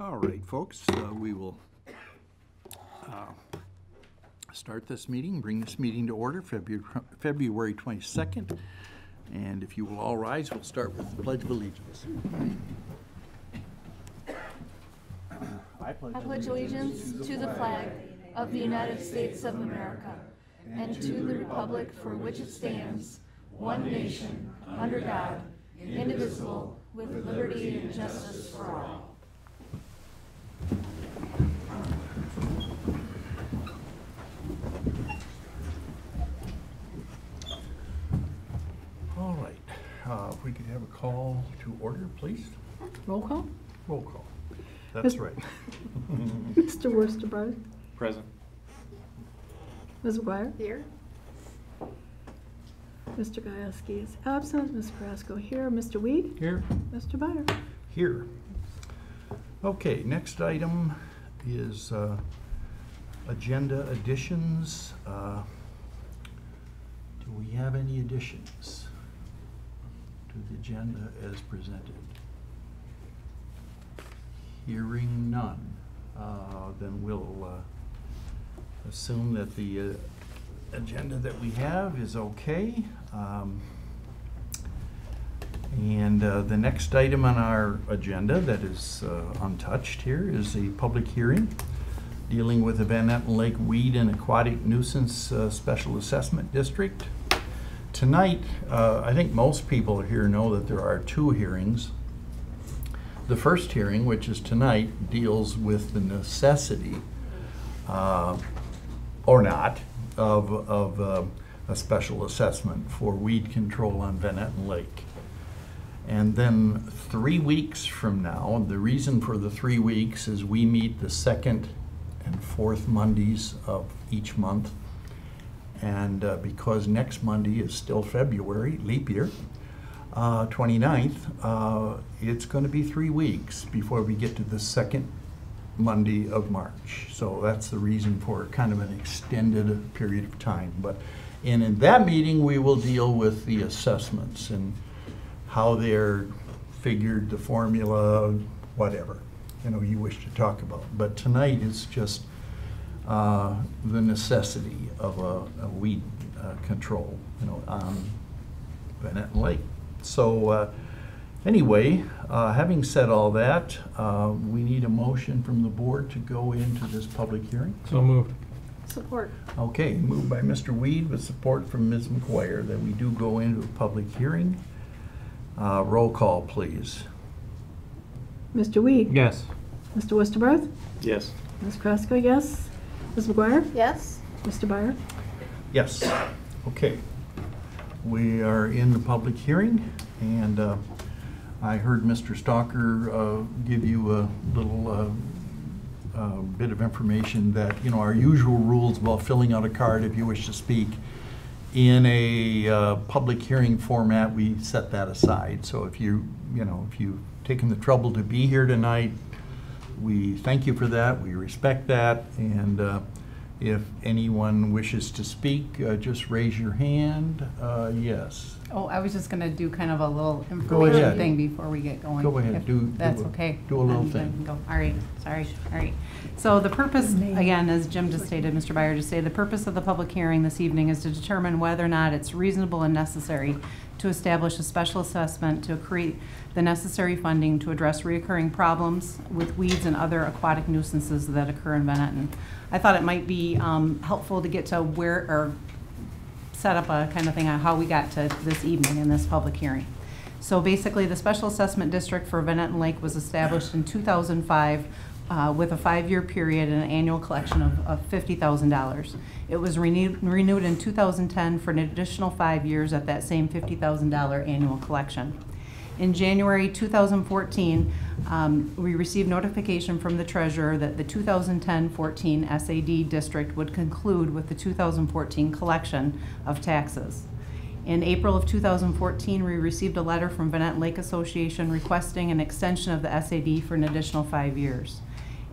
All right, folks, uh, we will uh, start this meeting, bring this meeting to order, February, February 22nd. And if you will all rise, we'll start with the Pledge of Allegiance. I pledge, I pledge allegiance to the flag of the United States of America and to the republic for which it stands, one nation, under God, indivisible, with liberty and justice for all. All right, uh, if we could have a call to order, please. Roll call. Roll call. That's Yes. right. Mr. Worcester, Present. Ms. McGuire, Here? Mr. Gieske is absent, Ms. Carrasco here, Mr. Weed, Here. Mr. Byer. Here. Okay, next item is uh, agenda additions. Uh, Do we have any additions to the agenda as presented? Hearing none, uh, then we'll uh, assume that the uh, agenda that we have is okay. Um, and uh, the next item on our agenda that is uh, untouched here is a public hearing dealing with the Van Etten Lake Weed and Aquatic Nuisance uh, Special Assessment District. Tonight, uh, I think most people here know that there are two hearings. The first hearing, which is tonight, deals with the necessity, uh, or not, of, of uh, a special assessment for weed control on Van Lake. And then three weeks from now, the reason for the three weeks is we meet the second and fourth Mondays of each month. And uh, because next Monday is still February, leap year, uh, 29th, uh, it's going to be three weeks before we get to the second Monday of March. So that's the reason for kind of an extended period of time. But, and in that meeting, we will deal with the assessments and how they're figured, the formula, whatever, you know, you wish to talk about. But tonight is just uh, the necessity of a, a weed uh, control, you know, on Etten Lake. So, uh, anyway, uh, having said all that, uh, we need a motion from the board to go into this public hearing. So moved. Support. Okay, moved by Mr. Weed with support from Ms. McGuire that we do go into a public hearing. Uh, Roll call, please. Mr. Weed. Yes. Mr. Worcester, Yes. Ms. Carrasco, yes. Ms. McGuire, Yes? Mr. Byer. Yes. Okay. We are in the public hearing, and uh, I heard Mr. Stalker uh, give you a little uh, bit of information that, you know, our usual rules about filling out a card if you wish to speak. In a uh, public hearing format, we set that aside. So if you, you know, if you've taken the trouble to be here tonight, we thank you for that, we respect that, and uh, if anyone wishes to speak, uh, just raise your hand. Uh, Yes. Oh, I was just gonna do kind of a little ahead. information thing before we get going. Go ahead, if do- do That's a- okay. do a little Then I thing. go. All right, sorry, all right. So the purpose, again, as Jim just stated, Mr. Byer just stated, the purpose of the public hearing this evening is to determine whether or not it's reasonable and necessary to establish a special assessment to create the necessary funding to address reoccurring problems with weeds and other aquatic nuisances that occur in Van I thought it might be um, helpful to get to where, or set up a kind of thing on how we got to this evening in this public hearing. So basically, the Special Assessment District for Van Etten Lake was established in 2005 uh, with a five-year period and an annual collection of of $50,000. It was renewed renewed in 2010 for an additional five years at that same $50,000 annual collection. In January 2014, um, we received notification from the treasurer that the 2010-14 SAD district would conclude with the 2014 collection of taxes. In April of 2014, we received a letter from Van Lake Association requesting an extension of the SAD for an additional five years.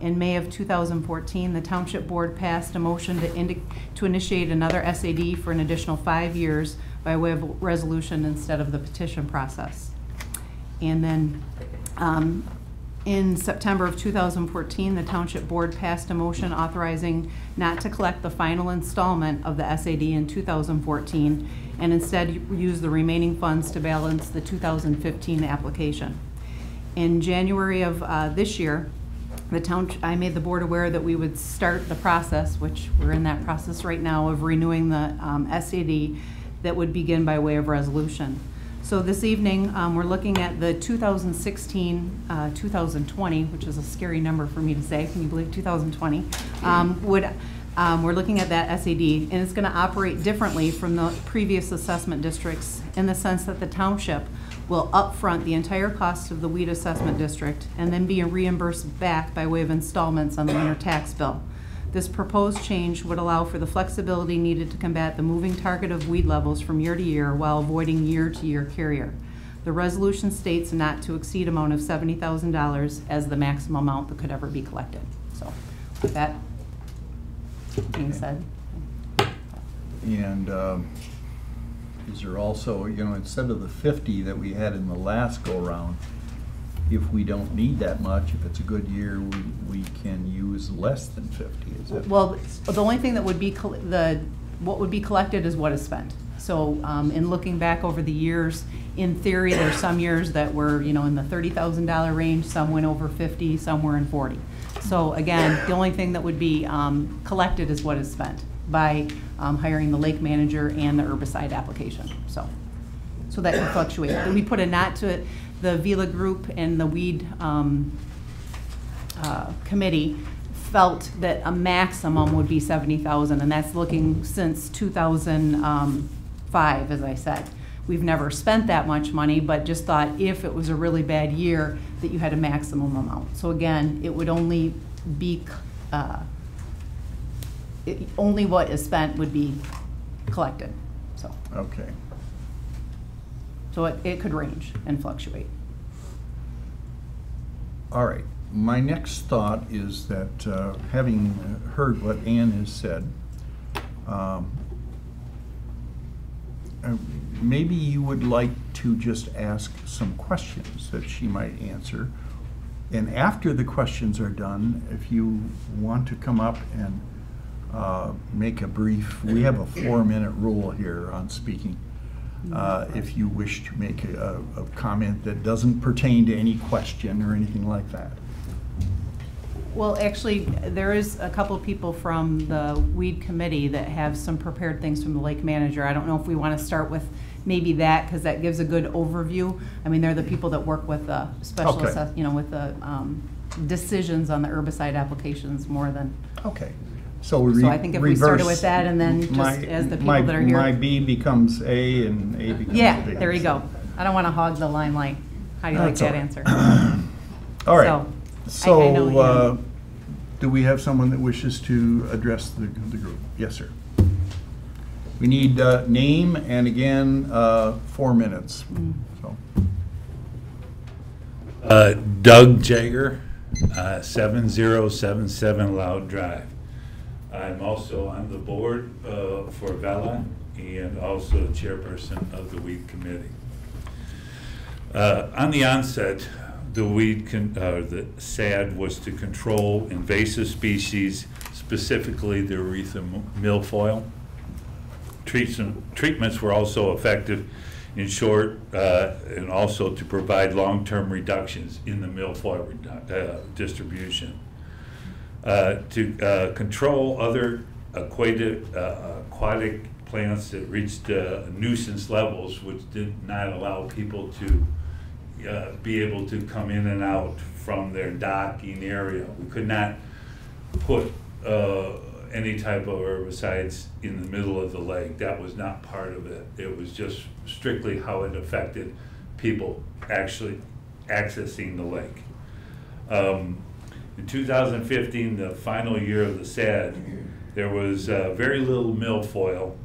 In May of 2014, the Township Board passed a motion to to initiate another SAD for an additional five years by way of resolution instead of the petition process. And then, um, In September of 2014, the Township Board passed a motion authorizing not to collect the final installment of the SAD in 2014 and instead use the remaining funds to balance the 2015 application. In January of uh, this year, the town, I made the board aware that we would start the process, which we're in that process right now, of renewing the um, SAD that would begin by way of resolution. So this evening, um, we're looking at the 2016, uh, 2020, which is a scary number for me to say, can you believe 2020? Um, Would, um, we're looking at that SAD, and it's going to operate differently from the previous assessment districts in the sense that the township will upfront the entire cost of the weed assessment district and then be reimbursed back by way of installments on the winter tax bill. This proposed change would allow for the flexibility needed to combat the moving target of weed levels from year to year while avoiding year-to-year carrier. The resolution states not to exceed amount of seventy thousand dollars as the maximum amount that could ever be collected. So, with that being said, And um, is there also, you know, instead of the 50 that we had in the last go-around, if we don't need that much, if it's a good year, we, we can use less than 50, is it? Well, the only thing that would be, the, what would be collected is what is spent. So, um, in looking back over the years, in theory, there's some years that were, you know, in the thirty thousand dollar range, some went over fifty, some were in forty. So again, the only thing that would be, um, collected is what is spent by, um, hiring the lake manager and the herbicide application, so. So that can fluctuate. We put a knot to it, the Vela Group and the weed, um, uh, committee felt that a maximum would be seventy thousand, and that's looking since two thousand um, as I said. We've never spent that much money, but just thought if it was a really bad year, that you had a maximum amount. So again, it would only be, uh, it- only what is spent would be collected, so. Okay. So it, it could range and fluctuate. All right. My next thought is that, uh, having heard what Ann has said, um, uh, maybe you would like to just ask some questions that she might answer. And after the questions are done, if you want to come up and uh, make a brief, we have a four-minute rule here on speaking. Uh, If you wish to make a, a comment that doesn't pertain to any question or anything like that. Well, actually, there is a couple of people from the weed committee that have some prepared things from the lake manager. I don't know if we want to start with maybe that, because that gives a good overview. I mean, they're the people that work with the special Okay. you know, with the um, decisions on the herbicide applications more than, Okay. So we So I think if we started reverse- with that and then just my- as the people my- that are here- My B becomes A and A becomes B. yeah, there you go. I don't want to hog the limelight. How do you like That's all that right. answer? All right. So, I- I know, So, uh, do we have someone that wishes to address the, the group? Yes, sir. We need uh, name and again, uh, four minutes. Mm. So, Uh, Doug Jager, uh, 7077 Loud Drive. I'm also on the board uh, for Vela and also chairperson of the weed committee. Uh, On the onset, the weed, uh, the SAD was to control invasive species, specifically the Eurasian milfoil. Treatments were also effective, in short, uh, and also to provide long-term reductions in the milfoil uh, distribution. Uh, To uh, control other aquatic, uh, aquatic plants that reached nuisance levels, which did not allow people to uh, be able to come in and out from their docking area. We could not put uh, any type of herbicides in the middle of the lake. That was not part of it. It was just strictly how it affected people actually accessing the lake. Um, In 2015, the final year of the SAD, there was uh, very little milfoil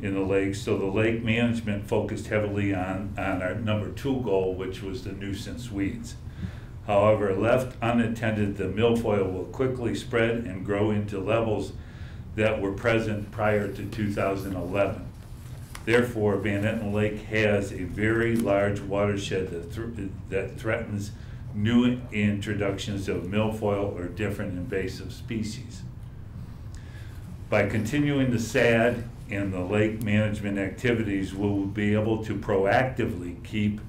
in the lake, so the lake management focused heavily on, on our number two goal, which was the nuisance weeds. However, left unattended, the milfoil will quickly spread and grow into levels that were present prior to 2011. Therefore, Van Etten Lake has a very large watershed that thr- that threatens new introductions of milfoil or different invasive species. By continuing the SAD and the lake management activities, we'll be able to proactively keep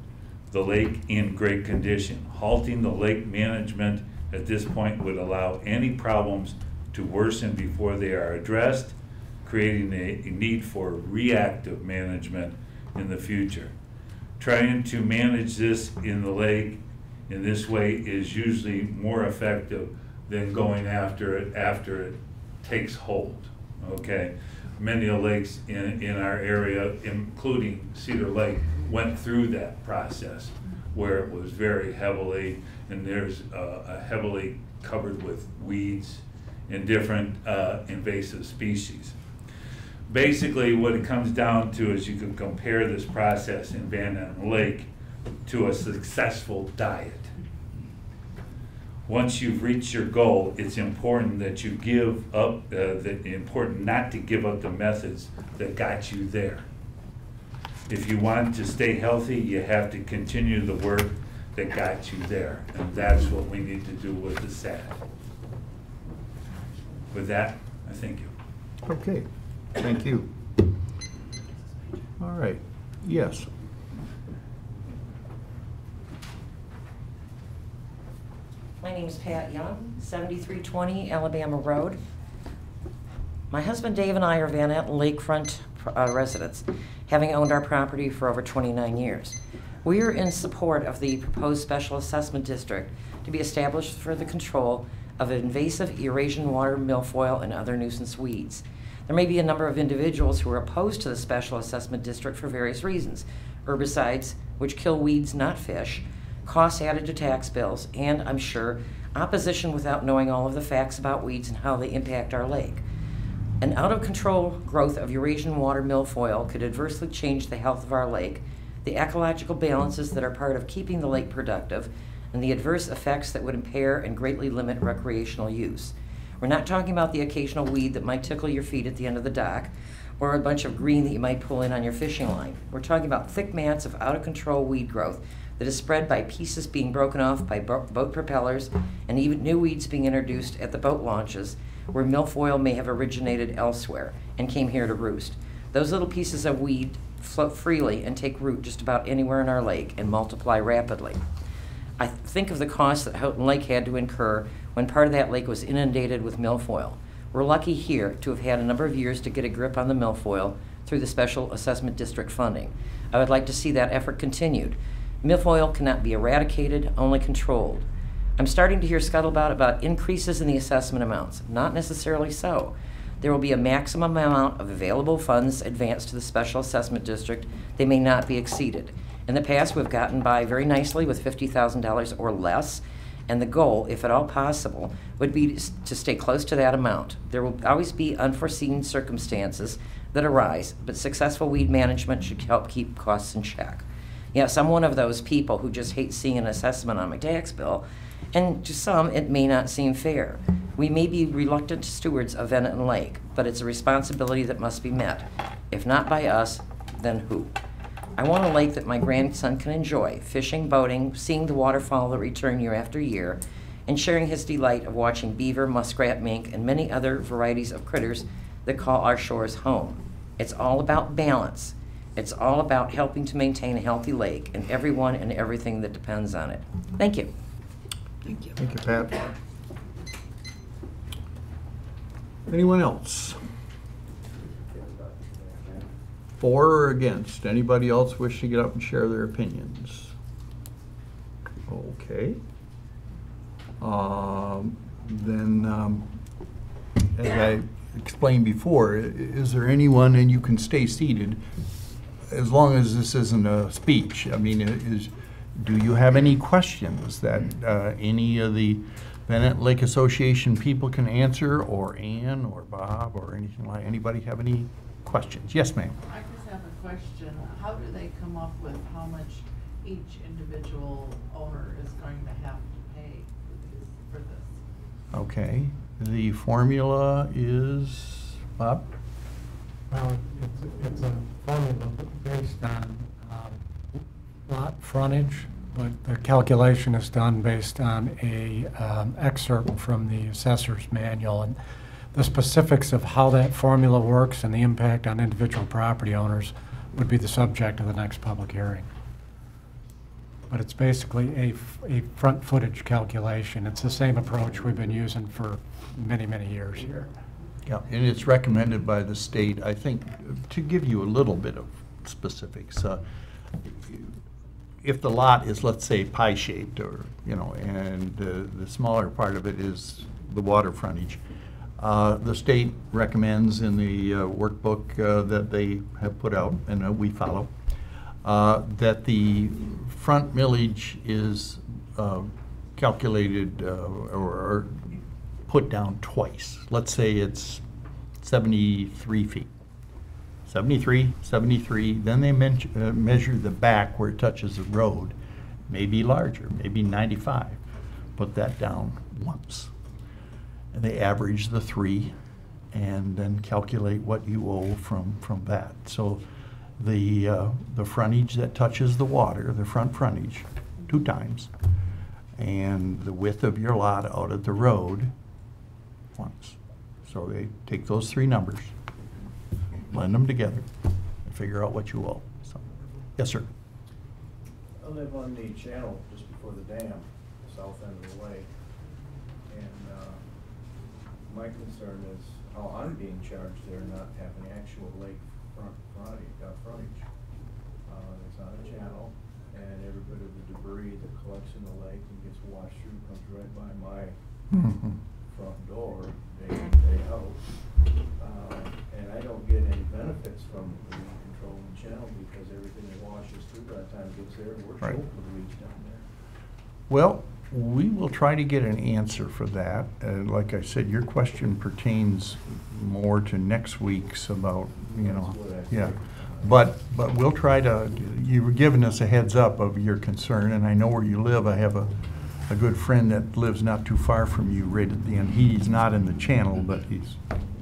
the lake in great condition. Halting the lake management at this point would allow any problems to worsen before they are addressed, creating a, a need for reactive management in the future. Trying to manage this in the lake in this way is usually more effective than going after it after it takes hold, okay? Many of the lakes in, in our area, including Cedar Lake, went through that process where it was very heavily, and there's uh, heavily covered with weeds and different uh, invasive species. Basically, what it comes down to is you can compare this process in Van Etten Lake to a successful diet once you've reached your goal, it's important that you give up, uh, that important not to give up the methods that got you there. If you want to stay healthy, you have to continue the work that got you there, and that's what we need to do with the SAD. With that, I thank you. Okay, thank you. All right, yes. My name is Pat Young, 7320 Alabama Road. My husband Dave and I are Van Etten Lakefront uh, residents, having owned our property for over 29 years. We are in support of the proposed special assessment district to be established for the control of invasive Eurasian water milfoil and other nuisance weeds. There may be a number of individuals who are opposed to the special assessment district for various reasons. Herbicides, which kill weeds, not fish, costs added to tax bills, and I'm sure opposition without knowing all of the facts about weeds and how they impact our lake. An out of control growth of Eurasian water milfoil could adversely change the health of our lake, the ecological balances that are part of keeping the lake productive, and the adverse effects that would impair and greatly limit recreational use. We're not talking about the occasional weed that might tickle your feet at the end of the dock or a bunch of green that you might pull in on your fishing line. We're talking about thick mats of out of control weed growth that is spread by pieces being broken off by bo- boat propellers and even new weeds being introduced at the boat launches where milfoil may have originated elsewhere and came here to roost. Those little pieces of weed float freely and take root just about anywhere in our lake and multiply rapidly. I think of the cost that Houghton Lake had to incur when part of that lake was inundated with milfoil. We're lucky here to have had a number of years to get a grip on the milfoil through the Special Assessment District funding. I would like to see that effort continued. Milfoil cannot be eradicated, only controlled. I'm starting to hear scuttlebutt about increases in the assessment amounts. Not necessarily so. There will be a maximum amount of available funds advanced to the Special Assessment District. They may not be exceeded. In the past, we've gotten by very nicely with $50,000 or less, and the goal, if at all possible, would be to stay close to that amount. There will always be unforeseen circumstances that arise, but successful weed management should help keep costs in check. Yes, I'm one of those people who just hate seeing an assessment on my tax bill, and to some, it may not seem fair. We may be reluctant stewards of Van Etten Lake, but it's a responsibility that must be met. If not by us, then who? I want a lake that my grandson can enjoy, fishing, boating, seeing the waterfowl that return year after year, and sharing his delight of watching beaver, muskrat, mink, and many other varieties of critters that call our shores home. It's all about balance. It's all about helping to maintain a healthy lake and everyone and everything that depends on it. Thank you. Thank you. Thank you, Pat. Anyone else? For or against? Anybody else wish to get up and share their opinions? Okay. Um, Then, um, as I explained before, is there anyone, and you can stay seated, as long as this isn't a speech, I mean, is, do you have any questions that uh, any of the Van Etten Lake Association people can answer, or Ann, or Bob, or anything like, anybody have any questions? Yes, ma'am. I just have a question. How do they come up with how much each individual owner is going to have to pay for this? for this? Okay, the formula is, Bob? Well, it's, it's a formula based on um, lot frontage but the calculation is done based on a um, excerpt from the assessor's manual. And the specifics of how that formula works and the impact on individual property owners would be the subject of the next public hearing. But it's basically a, a front footage calculation. It's the same approach we've been using for many, many years here. Yeah, and it's recommended by the state, I think, to give you a little bit of specifics. uh, If the lot is, let's say, pie-shaped, or, you know, and uh, the smaller part of it is the water frontage, uh, the state recommends in the uh, workbook uh, that they have put out, and uh, we follow, that the front millage is calculated or put down twice. Let's say it's 73 feet. 73, 73, then they men- uh, measure the back where it touches the road, maybe larger, maybe 95. Put that down once. And they average the three and then calculate what you owe from, from that. So the, uh, the frontage that touches the water, the front frontage, two times, and the width of your lot out at the road, So they take those three numbers, blend them together, and figure out what you owe. So, Yes, sir. I live on the channel just before the dam, the south end of the lake. And, uh, my concern is how I'm being charged there, not having actual lake front, frontage, uh, frontage. Uh, it's on a channel, and every bit of the debris that collects in the lake and gets washed through comes right by my Mhm. Front door, day in, day out. Uh, And I don't get any benefits from the controlling the channel because everything that washes through by the time it gets there, we're Right. choked with weeds down there. Well, we will try to get an answer for that. Uh, Like I said, your question pertains more to next week's about, you know, That's what I yeah. But, but we'll try to, you were giving us a heads up of your concern, and I know where you live. I have a, a good friend that lives not too far from you, right at the end. He's not in the channel, but he's,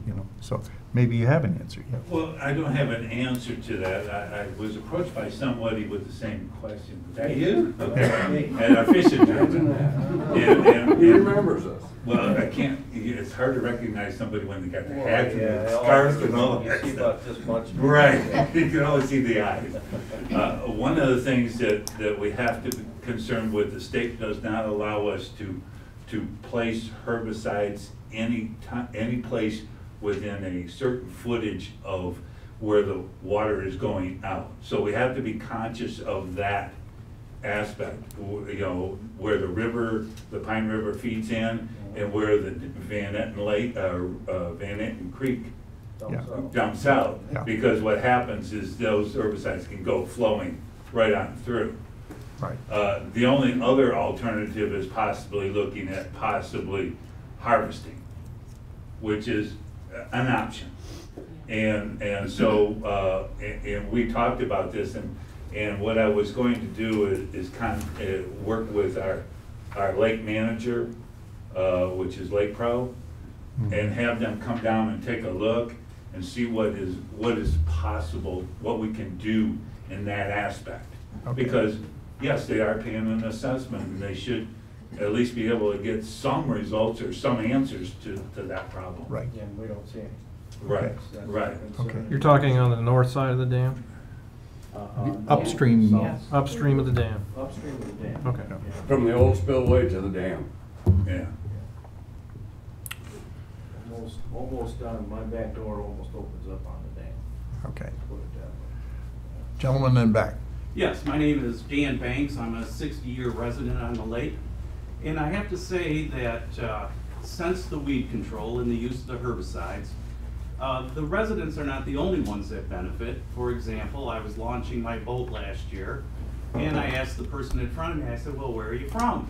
you know, so maybe you have an answer, yeah. Well, I don't have an answer to that. I, I was approached by somebody with the same question. Was that you? Okay. At our fishing tournament. And- and- He remembers us. Well, I can't, it's hard to recognize somebody when they got the Well, hats and yeah, the all scarves you and all see that about stuff. this much. Right, you can only see the eyes. Uh, One of the things that, that we have to be concerned with, the state does not allow us to, to place herbicides any ti, any place within a certain footage of where the water is going out. So we have to be conscious of that aspect, you know, where the river, the Pine River feeds in, and where the Van Etten Lake, uh, uh, Van Etten Creek Yeah. dumps out. Yeah. Because what happens is those herbicides can go flowing right on through. Right. Uh, The only other alternative is possibly looking at possibly harvesting, which is an option. And, and so, uh, and, and we talked about this, and, and what I was going to do is, is kind of, uh, work with our, our lake manager, uh, which is Lake Pro, and have them come down and take a look and see what is, what is possible, what we can do in that aspect. Okay. Because, yes, they are paying an assessment, and they should at least be able to get some results or some answers to, to that problem. Right. And we don't see any. Right, That's- that's right. the concern. Okay. You're talking on the north side of the dam, Uh, uh, Upstream. south- upstream of the dam? Upstream of the dam. Okay. Yeah. From the old spillway to the dam. Yeah. Almost, almost done, my back door almost opens up on the dam, Okay. put it that way. Gentleman in back. Yes, my name is Dan Banks. I'm a 60-year resident on the lake. And I have to say that uh, since the weed control and the use of the herbicides, uh, the residents are not the only ones that benefit. For example, I was launching my boat last year, and I asked the person in front of me, I said, well, where are you from?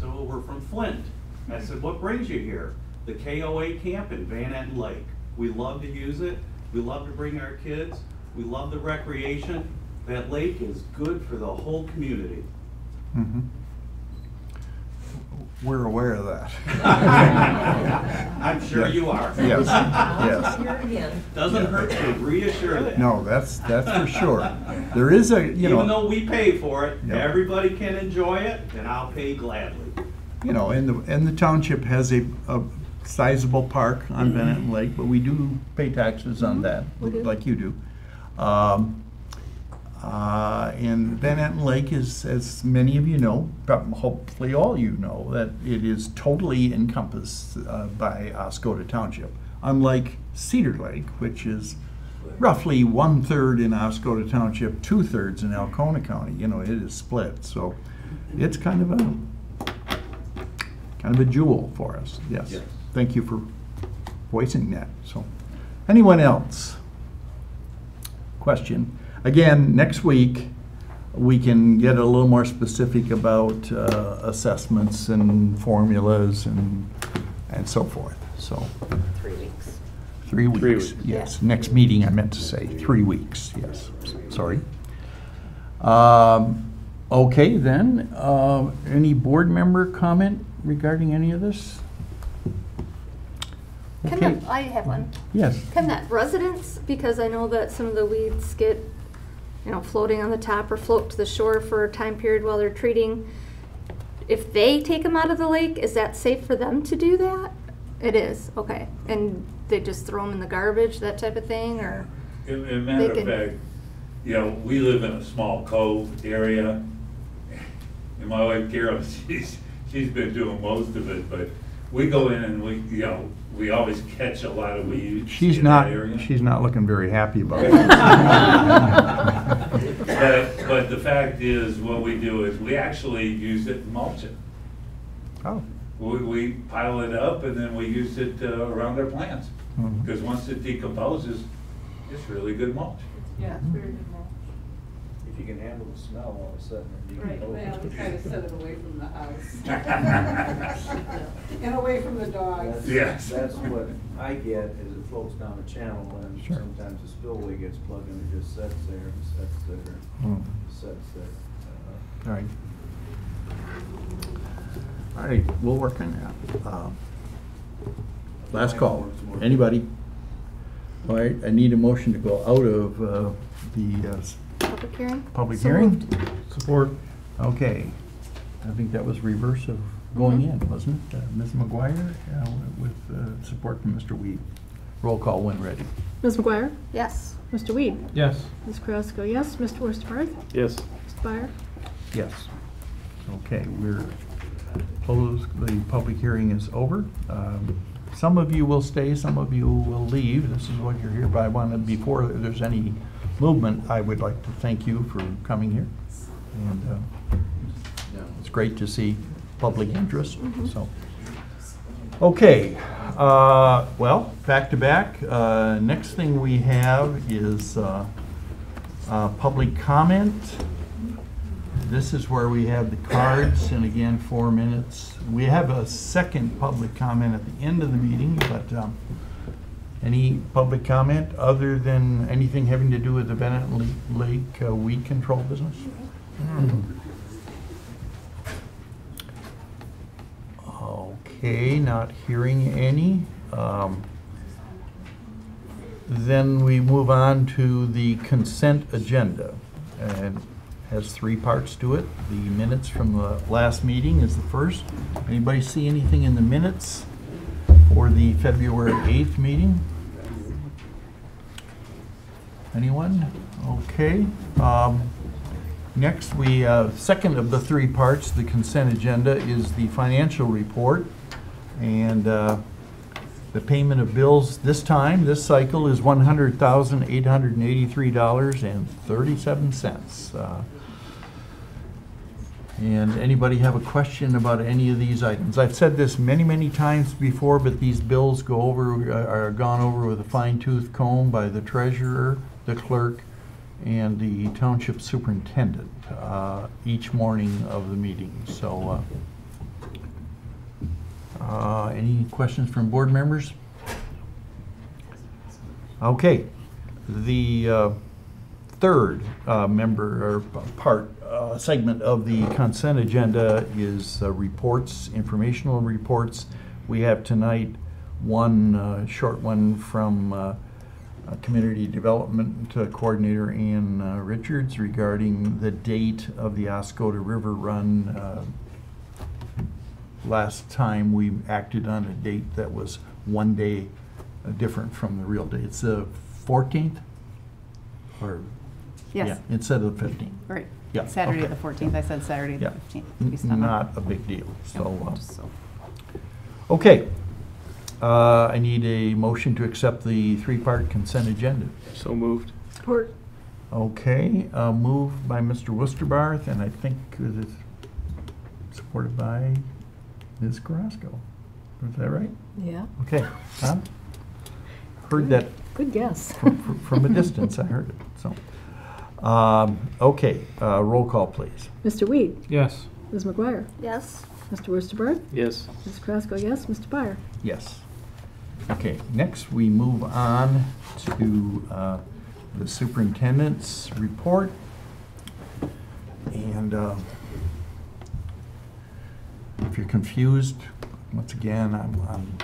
So, well, we're from Flint. I said, what brings you here? The KOA camp in Van Etten Lake. We love to use it. We love to bring our kids. We love the recreation. That lake is good for the whole community. Mhm. We're aware of that. I'm sure you are. Yes, yes. Doesn't hurt to reassure that. No, that's, that's for sure. There is a, you know. Even though we pay for it, Yeah. everybody can enjoy it, and I'll pay gladly. you know, and the, and the township has a, a sizable park on Van Etten Lake, but we do pay taxes on that, We do. like you do. Um, uh, and Van Etten Lake is, as many of you know, prob- hopefully all you know, that it is totally encompassed uh, by Oscoda Township. Unlike Cedar Lake, which is roughly one-third in Oscoda Township, two-thirds in Alcona County, you know, it is split, so it's kind of a, kind of a jewel for us, yes. Yes. Thank you for voicing that, so. Anyone else? Question. Again, next week, we can get a little more specific about uh, assessments and formulas and, and so forth, so. Three weeks. Three weeks, yes. Next meeting, I meant to say, three weeks, yes, sorry. Um, Okay, then, uh, any board member comment regarding any of this? Can Okay, the, I have one. yes. Can that residents, because I know that some of the weeds get, you know, floating on the top or float to the shore for a time period while they're treating, if they take them out of the lake, is that safe for them to do that? It is, okay. And they just throw them in the garbage, that type of thing, or? In, a matter of can- fact, you know, we live in a small cove area. And my wife Carol, she's, she's been doing most of it, but we go in and we, you know, we always catch a lot of weeds She's in not, that area. she's not looking very happy about it. But, but the fact is, what we do is we actually use it mulch. mulching. Oh, We, we pile it up and then we use it uh, around our plants. Mhm. Because once it decomposes, it's really good mulch. Yeah, it's very good mulch. If you can handle the smell all of a sudden. you can Right, go- well, we try to set it away from the house. And away from the dogs. That's- Yes. That's what I get, is it floats down the channel and Sure. sometimes the spillway gets plugged and it just sits there, and sits there, Hmm. sits there. Uh, all right. All right, we'll work on that. Um, Last call, anybody? All right, I need a motion to go out of uh, the uh, s- Public hearing? public So hearing. moved. Support. Okay, I think that was reverse of going Mhm. in, wasn't it? Uh, Ms. McGuire, uh, with uh, support from Mr. Weed. Roll call when ready. Ms. McGuire? Yes. Mr. Weed? Yes. Ms. Carrasco, yes. Mr. Wusterbarth? Yes. Mr. Byer? Yes. Okay, we're closed, the public hearing is over. Um, Some of you will stay, some of you will leave. This is what you're here, but I wanted, before there's any movement, I would like to thank you for coming here. And uh, it's great to see public interest, so. Okay, uh, well, back to back. Uh, Next thing we have is uh, uh, public comment. This is where we have the cards, and again, four minutes. We have a second public comment at the end of the meeting, but um, any public comment other than anything having to do with the Van Etten Le- Lake uh, weed control business? Okay, not hearing any. Um, Then we move on to the consent agenda. And has three parts to it. The minutes from the last meeting is the first. Anybody see anything in the minutes for the February 8th meeting? Anyone? Okay. Um, Next, we, uh, second of the three parts, the consent agenda, is the financial report. And uh, the payment of bills this time, this cycle, is $100,883.37. Uh, And anybody have a question about any of these items? I've said this many, many times before, but these bills go over, uh, are gone over with a fine tooth comb by the treasurer, the clerk, and the township superintendent uh, each morning of the meeting. So, uh, uh, any questions from board members? Okay, the uh, third uh, member or part, segment of the consent agenda is reports, informational reports. We have tonight one uh, short one from uh, uh, Community Development uh, Coordinator Ann uh, Richards regarding the date of the Oscoda River Run. uh, Last time we acted on a date that was one day uh, different from the real date. It's the 14th? Or, yeah, Yes, instead of the 15th. right. Yeah, Saturday okay. the 14th, I said Saturday the 15th. N- Please send them. Not a big deal, so. uh, so- Okay. Uh, I need a motion to accept the three-part consent agenda. So moved. Support. Okay, uh, moved by Mr. Wusterbarth, and I think it is supported by Ms. Carrasco. Is that right? Yeah, Okay, Tom? Heard that good guess. from, from- from a distance, I heard it, so. Um, okay, uh, roll call, please. Mr. Weed? Yes. Ms. McGuire? Yes. Mr. Wusterbarth? Yes. Ms. Carrasco, yes. Mr. Byer? Yes. Okay, next we move on to uh, the superintendent's report. And uh, if you're confused, once again, I'm, I'm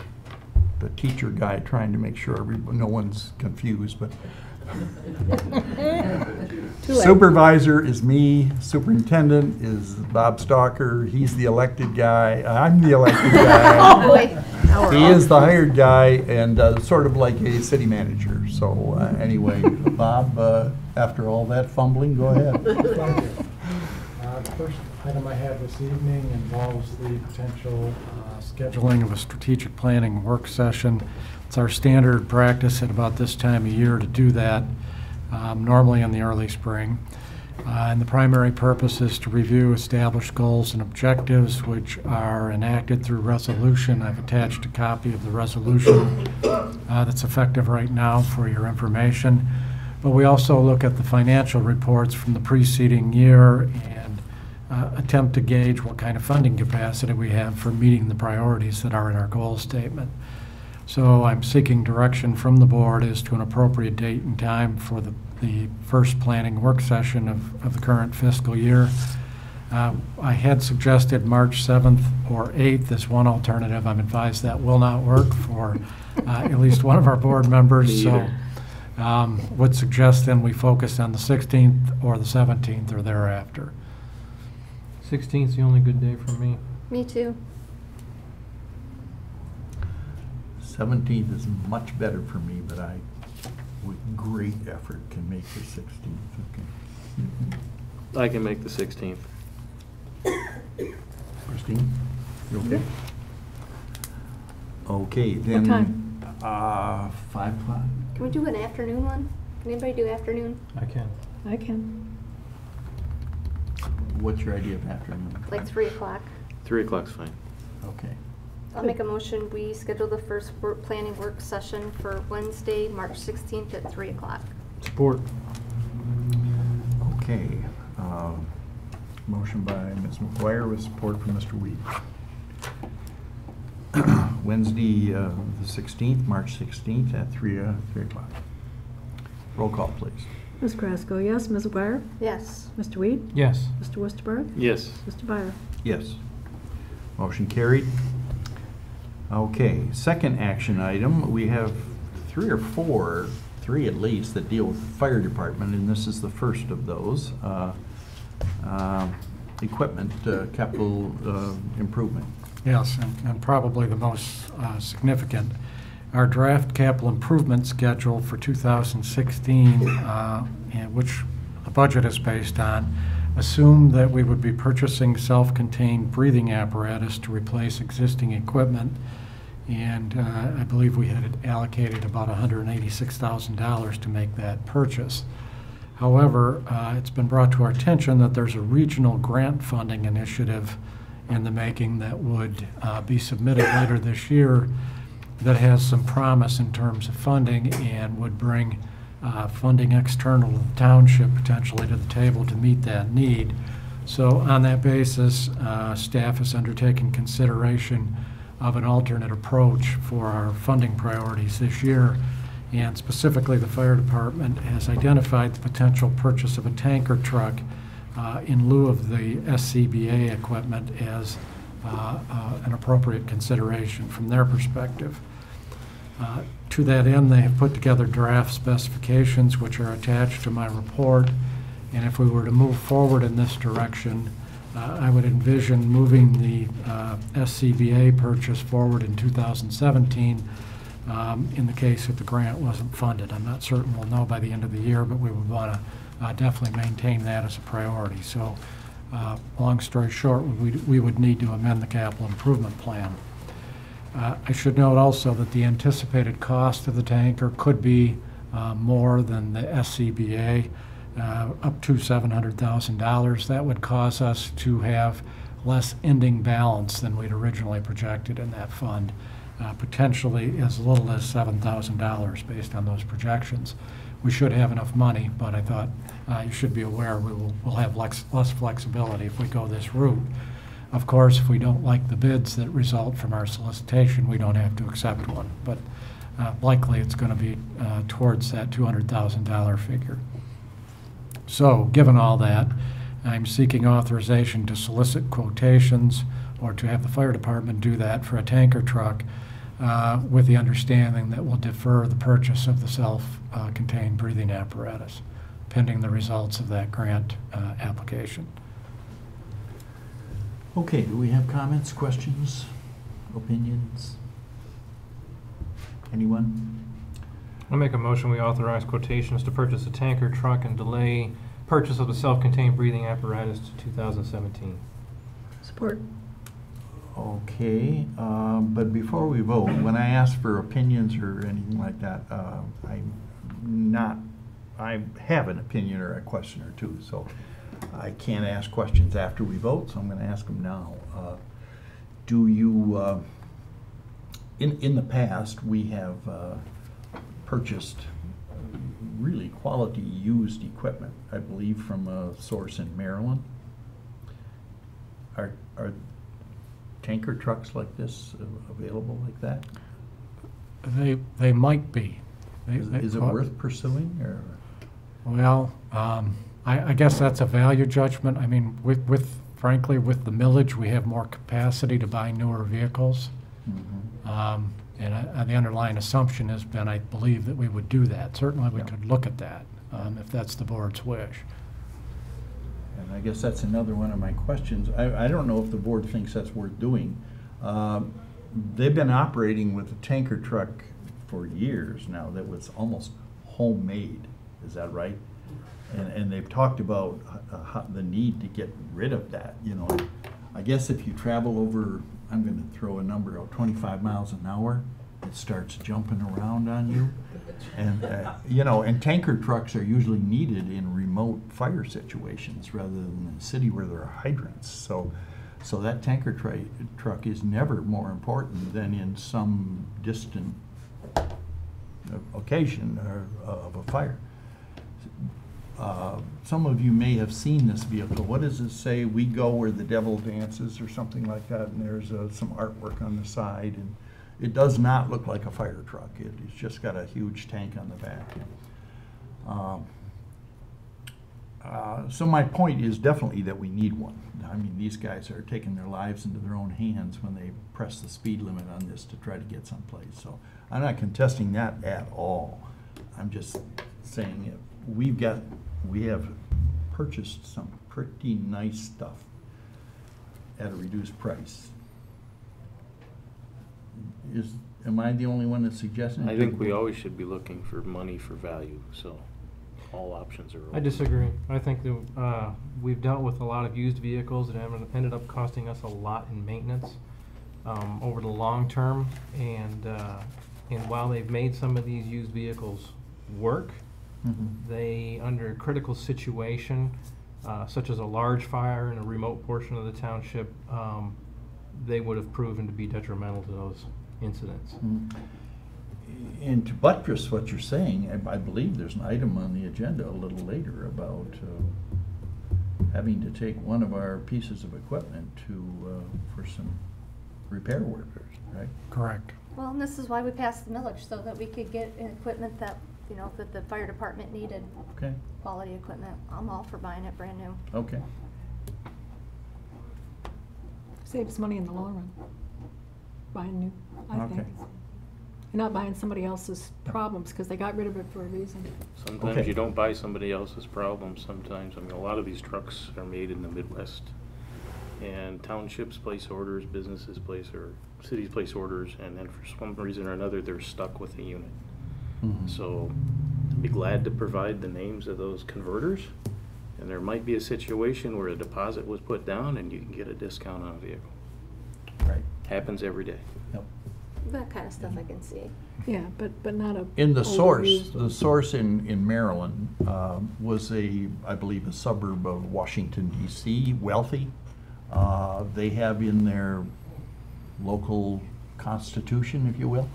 the teacher guy trying to make sure no one's confused, but. Supervisor is me, superintendent is Bob Stalker, he's the elected guy, I'm the elected guy. Boy. He is the hired guy and uh, sort of like a city manager. So uh, anyway, Bob, uh, after all that fumbling, go ahead. Uh, The first item I have this evening involves the potential uh, scheduling of a strategic planning work session. It's our standard practice at about this time of year to do that, um, normally in the early spring. Uh, And the primary purpose is to review established goals and objectives, which are enacted through resolution. I've attached a copy of the resolution uh, that's effective right now for your information. But we also look at the financial reports from the preceding year and uh, attempt to gauge what kind of funding capacity we have for meeting the priorities that are in our goal statement. So I'm seeking direction from the board as to an appropriate date and time for the, the first planning work session of, of the current fiscal year. Uh, I had suggested March 7th or 8th as one alternative. I'm advised that will not work for uh, at least one of our board members. So um, would suggest then we focus on the 16th or the 17th or thereafter. 16th's the only good day for me. Me too. Seventeenth is much better for me, but I, with great effort, can make the sixteenth. I can make the 16th. Christine, you okay? Okay, then. time? Uh, five o'clock? Can we do an afternoon one? Can anybody do afternoon? I can. I can. What's your idea of afternoon? Like three o'clock? 3 o'clock's fine. Okay. I'll make a motion, we schedule the first work, planning work session for Wednesday, March sixteenth at three o'clock. Support. Okay, uh, motion by Ms. McGuire with support from Mr. Weed. Wednesday, uh, the 16th, March 16th at 3, uh, 3 o'clock. Roll call, please. Ms. Carrasco, yes. Ms. McGuire? Yes. Mr. Weed? Yes. Mr. Wusterbarth? Yes. Mr. Byer? Yes. Motion carried. Okay, second action item, we have three or four, three at least, that deal with the fire department, and this is the first of those. Uh, um, Equipment, uh, capital uh, improvement. Yes, and- and probably the most uh, significant. Our draft capital improvement schedule for 2016, uh, and which the budget is based on, assumed that we would be purchasing self-contained breathing apparatus to replace existing equipment. And uh, I believe we had allocated about $186,000 to make that purchase. However, uh, it's been brought to our attention that there's a regional grant funding initiative in the making that would uh, be submitted later this year that has some promise in terms of funding and would bring uh, funding external to the township potentially to the table to meet that need. So on that basis, uh, staff has undertaken consideration of an alternate approach for our funding priorities this year. And specifically, the fire department has identified the potential purchase of a tanker truck uh, in lieu of the SCBA equipment as uh, uh, an appropriate consideration from their perspective. Uh, To that end, they have put together draft specifications which are attached to my report. And if we were to move forward in this direction, uh, I would envision moving the uh, SCBA purchase forward in 2017 um, in the case that the grant wasn't funded. I'm not certain we'll know by the end of the year, but we would want to definitely maintain that as a priority. So, uh, long story short, we we would need to amend the capital improvement plan. Uh, I should note also that the anticipated cost of the tanker could be uh, more than the SCBA, uh, up to $700,000. That would cause us to have less ending balance than we'd originally projected in that fund, uh, potentially as little as $7,000 based on those projections. We should have enough money, but I thought uh, you should be aware we will we'll have lex- less flexibility if we go this route. Of course, if we don't like the bids that result from our solicitation, we don't have to accept one. But uh, likely, it's going to be uh, towards that $200,000 figure. So, given all that, I'm seeking authorization to solicit quotations or to have the fire department do that for a tanker truck uh, with the understanding that we'll defer the purchase of the self-contained breathing apparatus pending the results of that grant uh, application. Okay, do we have comments, questions, opinions? Anyone? I make a motion, we authorize quotations to purchase a tanker truck and delay purchase of the self-contained breathing apparatus to 2017. Support. Okay, um, but before we vote, when I ask for opinions or anything like that, uh, I'm not, I have an opinion or a question or two, so I can't ask questions after we vote, so I'm gonna ask them now. Uh, Do you, uh, in, in the past, we have uh, purchased really quality used equipment, I believe from a source in Maryland. Are, are tanker trucks like this available like that? They, they might be. They- Is they- is it worth pursuing, or? Well, um, I, I guess that's a value judgment. I mean, with, with, frankly, with the millage, we have more capacity to buy newer vehicles. Mhm. Um, And I- the underlying assumption has been, I believe, that we would do that. Certainly, we Yeah. could look at that, um, if that's the board's wish. And I guess that's another one of my questions. I, I don't know if the board thinks that's worth doing. Um, They've been operating with a tanker truck for years now that was almost homemade, is that right? And, and they've talked about uh, how- the need to get rid of that, you know. I guess if you travel over, I'm gonna throw a number out, twenty-five miles an hour, it starts jumping around on you. And, uh, you know, and tanker trucks are usually needed in remote fire situations rather than in the city where there are hydrants. So, so that tanker truck is never more important than in some distant uh, occasion or, uh, of a fire. Uh, Some of you may have seen this vehicle. What does it say? We go where the devil dances or something like that, and there's uh, some artwork on the side. And it does not look like a fire truck. It- It's just got a huge tank on the back. Um, uh, So my point is definitely that we need one. I mean, these guys are taking their lives into their own hands when they press the speed limit on this to try to get someplace. So I'm not contesting that at all. I'm just saying if we've got, we have purchased some pretty nice stuff at a reduced price. Is, am I the only one that's suggesting? it? I think we always should be looking for money for value, so all options are open. I disagree. I think that, uh, we've dealt with a lot of used vehicles that have ended up costing us a lot in maintenance, um, over the long term. And, uh, and while they've made some of these used vehicles work, Mhm. they, under a critical situation, uh, such as a large fire in a remote portion of the township, um, they would have proven to be detrimental to those incidents. Mm. And to buttress what you're saying, I I believe there's an item on the agenda a little later about uh, having to take one of our pieces of equipment to, uh, for some repair workers, right? Correct. Well, and this is why we passed the millage, so that we could get equipment that, you know, that the fire department needed, Okay, quality equipment. I'm all for buying it brand new. okay. Saves money in the long run. Buying new, I think. Okay. You're not buying somebody else's problems, because they got rid of it for a reason. Sometimes you don't buy somebody else's problems, sometimes, I mean, a lot of these trucks are made in the Midwest. And townships place orders, businesses place, or cities place orders, and then for some reason or another, they're stuck with a unit. Mhm. So, I'd be glad to provide the names of those converters. And there might be a situation where a deposit was put down and you can get a discount on a vehicle. Right, Happens every day. yep. That kind of stuff I can see. Yeah, but, but not a. In the source, the source in, in Maryland um, was a, I believe, a suburb of Washington DC, wealthy. Uh, They have in their local constitution, if you will,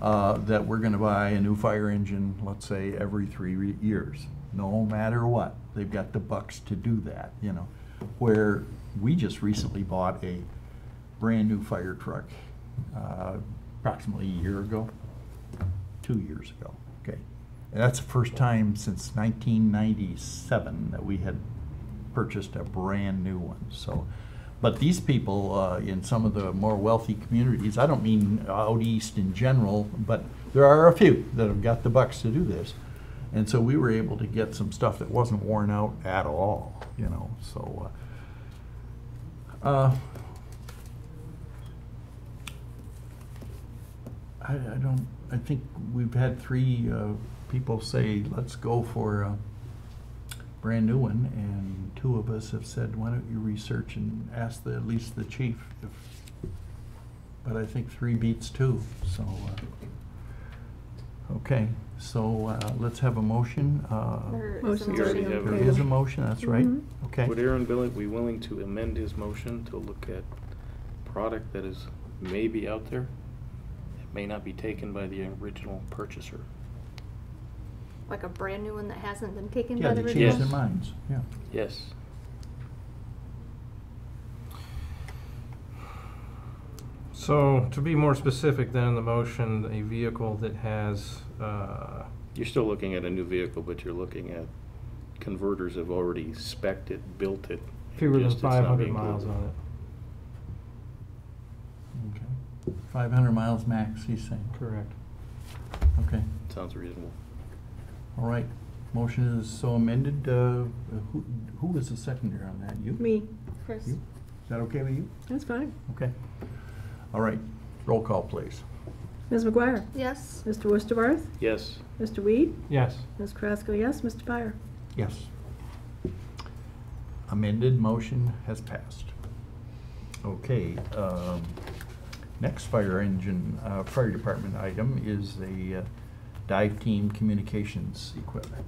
uh, that we're gonna buy a new fire engine, let's say, every three years, no matter what. They've got the bucks to do that, you know. Where we just recently bought a brand-new fire truck, uh, approximately a year ago, two years ago, okay? And that's the first time since 1997 that we had purchased a brand-new one, so. But these people uh, in some of the more wealthy communities, I don't mean out east in general, but there are a few that have got the bucks to do this. And so we were able to get some stuff that wasn't worn out at all, you know, so. uh, uh, I, I don't, I think we've had three uh, people say, let's go for a brand new one, and two of us have said, why don't you research and ask the, at least the chief if, but I think three beats two, so, uh, okay, so, uh, let's have a motion. uh, There is a Motion's We motion. have There a is a motion, that's right, Mhm. okay. Would Aaron Billy be willing to amend his motion to look at product that is maybe out there? It may not be taken by the original purchaser. Like a brand new one that hasn't been taken Yeah, by the they original? changed their minds, yeah. Yes. So, to be more specific then in the motion, a vehicle that has, uh, You're still looking at a new vehicle, but you're looking at converters have already spec'd it, built it. and fewer than just it's not five hundred being miles moved. on it. Okay. Five hundred miles max, he's saying, Correct. okay. Sounds reasonable. All right, motion is so amended, uh, who, who was the seconder on that, you? Me, Chris? You? Is that okay with you? that's fine. Okay. All right, roll call, please. Ms. McGuire? Yes. Mr. Wusterbarth? Yes. Mr. Weed? Yes. Ms. Carrasco, yes. Mr. Fire? Yes. Amended motion has passed. Okay, um, next fire engine, uh, fire department item is the uh, dive team communications equipment.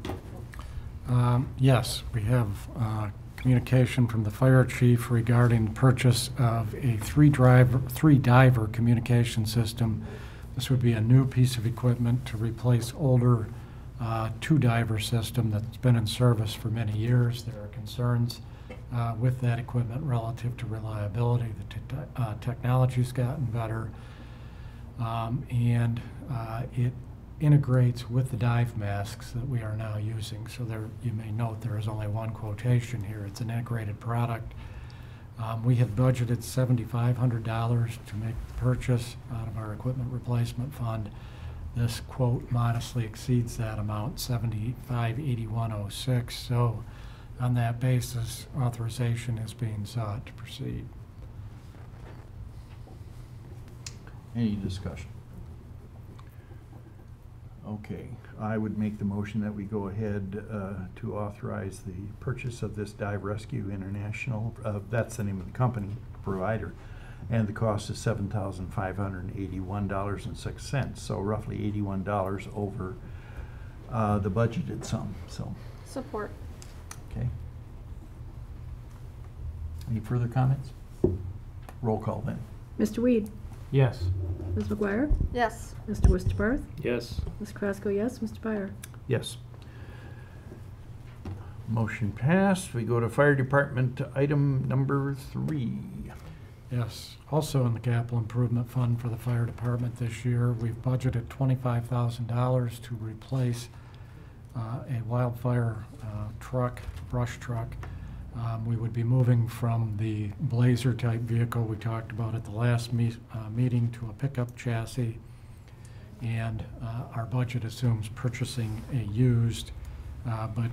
Um, Yes, we have uh, communication from the fire chief regarding purchase of a three driver, three diver communication system. This would be a new piece of equipment to replace older uh, two diver system that's been in service for many years. There are concerns uh, with that equipment relative to reliability. The te- uh, technology's gotten better. Um, And uh, it integrates with the dive masks that we are now using. So there, you may note there is only one quotation here. It's an integrated product. Um, we had budgeted seventy-five hundred dollars to make the purchase out of our equipment replacement fund. This quote modestly exceeds that amount, seventy-five eighty-one oh six. So on that basis, authorization is being sought to proceed. Any discussion? Okay, I would make the motion that we go ahead uh, to authorize the purchase of this Dive Rescue International, uh, that's the name of the company, provider, and the cost is seven thousand five hundred and eighty-one dollars and six cents, so roughly eighty-one dollars over uh, the budgeted sum, so, Support. okay. Any further comments? Roll call then. Mr. Weed? Yes. Ms. McGuire? Yes. Mr. Wusterbarth? Yes. Ms. Carrasco, yes. Mr. Fire? Yes. Motion passed. We go to fire department item number three. Yes. Also in the capital improvement fund for the fire department this year, we've budgeted twenty-five thousand dollars to replace uh, a wildfire uh, truck, brush truck. Um, We would be moving from the Blazer-type vehicle we talked about at the last me- uh, meeting to a pickup chassis. And uh, our budget assumes purchasing a used, uh, but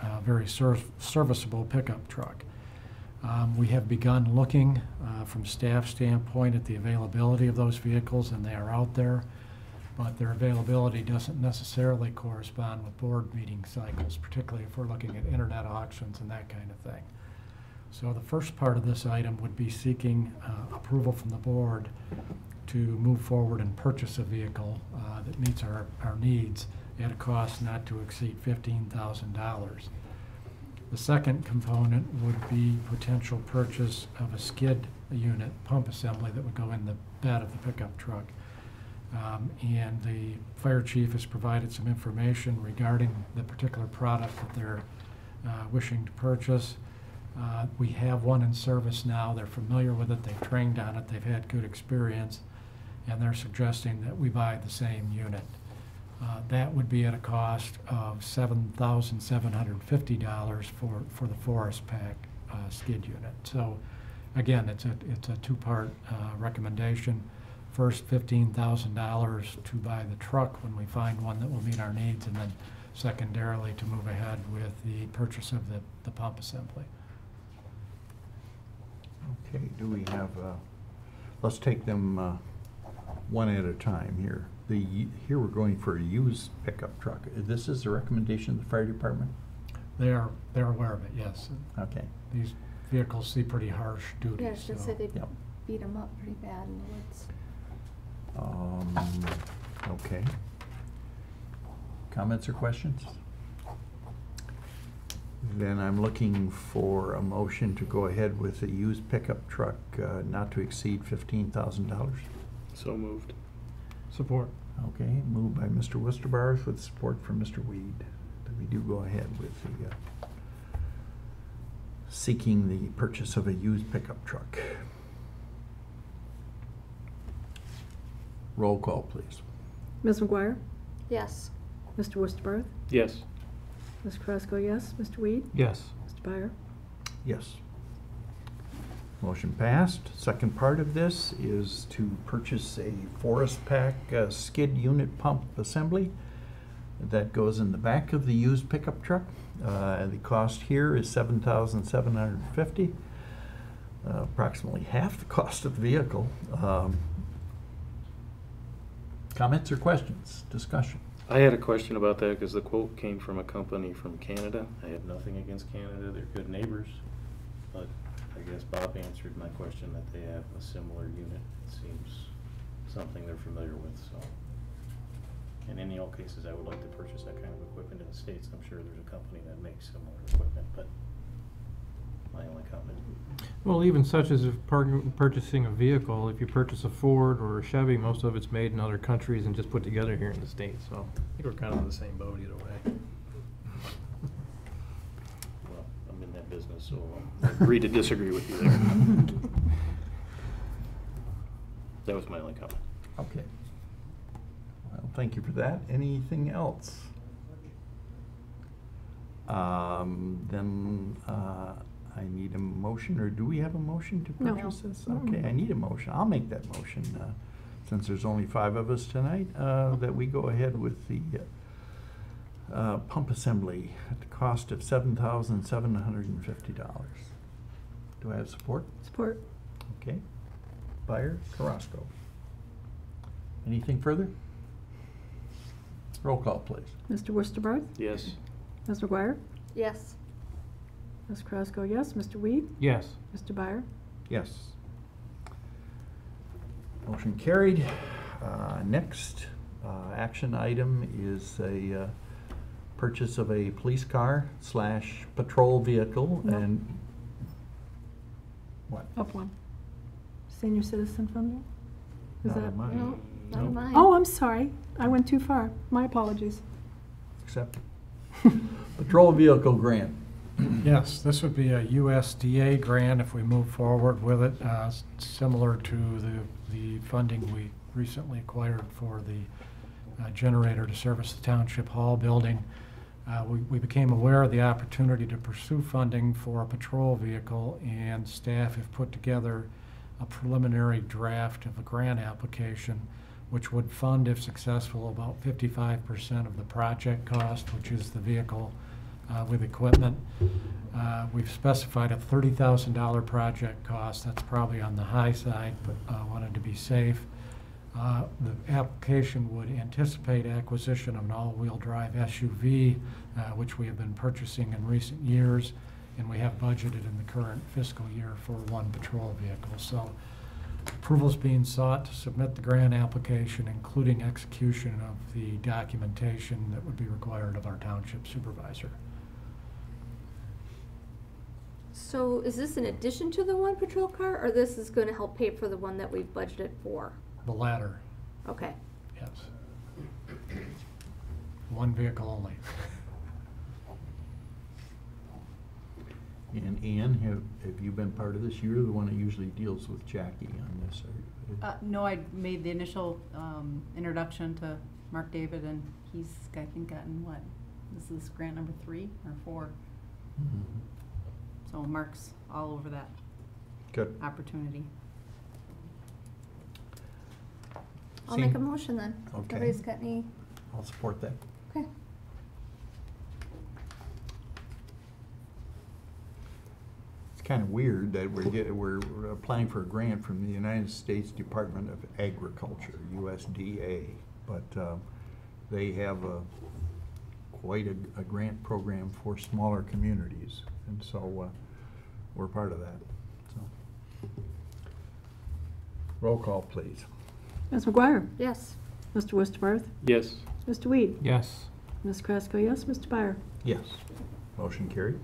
uh, very ser- serviceable pickup truck. Um, We have begun looking uh, from staff standpoint at the availability of those vehicles, and they are out there, but their availability doesn't necessarily correspond with board meeting cycles, particularly if we're looking at internet auctions and that kind of thing. So the first part of this item would be seeking uh, approval from the board to move forward and purchase a vehicle uh, that meets our, our needs at a cost not to exceed fifteen thousand dollars. The second component would be potential purchase of a skid unit pump assembly that would go in the bed of the pickup truck. Um, And the fire chief has provided some information regarding the particular product that they're uh, wishing to purchase. Uh, We have one in service now, they're familiar with it, they've trained on it, they've had good experience, and they're suggesting that we buy the same unit. Uh, That would be at a cost of seven thousand seven hundred fifty dollars for, for the Forest Pack uh, skid unit. So, again, it's a, it's a two-part uh, recommendation. First, fifteen thousand dollars to buy the truck when we find one that will meet our needs, and then secondarily, to move ahead with the purchase of the, the pump assembly. Okay, do we have, uh, let's take them uh, one at a time here. The, here we're going for a used pickup truck. This is the recommendation of the fire department? They are, they're aware of it, yes. Okay. These vehicles see pretty harsh duties. Yeah, duty, I was gonna so. say they Yep. beat them up pretty bad in the woods. Um, Okay. Comments or questions? Then I'm looking for a motion to go ahead with a used pickup truck uh, not to exceed fifteen thousand dollars. So moved. Support. Okay, moved by Mr. Wusterbarth with support from Mr. Weed. That we do go ahead with the, uh, seeking the purchase of a used pickup truck. Roll call, please. Ms. McGuire? Yes. Mr. Worcester? Yes. Ms. Carrasco, yes. Mr. Weed? Yes. Mr. Byer? Yes. Motion passed. Second part of this is to purchase a Forest Pack uh, skid unit pump assembly that goes in the back of the used pickup truck. Uh, The cost here is seven thousand seven hundred and fifty, uh, approximately half the cost of the vehicle. Um, Comments or questions? Discussion? I had a question about that because the quote came from a company from Canada. I have nothing against Canada, they're good neighbors. But I guess Bob answered my question that they have a similar unit. It seems something they're familiar with, so. In any all cases, I would like to purchase that kind of equipment in the States. I'm sure there's a company that makes similar equipment, but my only comment. Well, even such as if par- purchasing a vehicle, if you purchase a Ford or a Chevy, most of it's made in other countries and just put together here in the States, so I think we're kind of in the same boat either way. Well, I'm in that business, so I agree to disagree with you there. That was my only comment. Okay. Well, thank you for that. Anything else? Um, Then uh, I need a motion, or do we have a motion to No. purchase this? Mm. Okay, I need a motion. I'll make that motion, uh, since there's only five of us tonight, uh, that we go ahead with the uh, uh, pump assembly at the cost of seven thousand seven hundred and fifty dollars. Do I have support? Support. Okay. Byer, Carrasco. Anything further? Roll call, please. Mr. Worcester? Yes. Ms. McGuire? Yes. Ms. Carrasco, yes. Mr. Weed? Yes. Mr. Byer? Yes. Motion carried. Uh, Next uh, action item is a uh, purchase of a police car slash patrol vehicle No. and what? Up one. Senior citizen funding? Is Not that? of mine. No, not Nope. mine. Oh, I'm sorry. I went too far. My apologies. Accepted. Patrol vehicle grant. Yes, this would be a USDA grant if we move forward with it, uh, similar to the, the funding we recently acquired for the uh, generator to service the Township Hall building. Uh, We, we became aware of the opportunity to pursue funding for a patrol vehicle, and staff have put together a preliminary draft of a grant application, which would fund, if successful, about fifty-five percent of the project cost, which is the vehicle uh, with equipment. Uh, We've specified a thirty thousand dollar project cost. That's probably on the high side, but uh, wanted to be safe. Uh, The application would anticipate acquisition of an all-wheel drive SUV, uh, which we have been purchasing in recent years, and we have budgeted in the current fiscal year for one patrol vehicle. So approval is being sought to submit the grant application, including execution of the documentation that would be required of our township supervisor. So is this in addition to the one patrol car, or this is gonna help pay for the one that we've budgeted for? The latter, Okay. yes. One vehicle only. And Ann, have, have you been part of this? You're the one that usually deals with Jackie on this. Are- Uh, no, I made the initial, um, introduction to Mark David and he's, I think, gotten what? This is grant number three or four? Mhm. So Mark's all over that Good. opportunity. I'll make a Seeing- motion then. Okay. Everybody's got any, I'll support that. okay. It's kind of weird that we're get, we're we're applying for a grant from the United States Department of Agriculture, USDA. But, uh, they have a, quite a, a grant program for smaller communities. And so, uh, we're part of that, so. Roll call, please. Ms. McGuire? Yes. Mr. Wusterbarth? Yes. Mr. Weed? Yes. Ms. Carrasco, yes. Mr. Byer? Yes. Motion carried.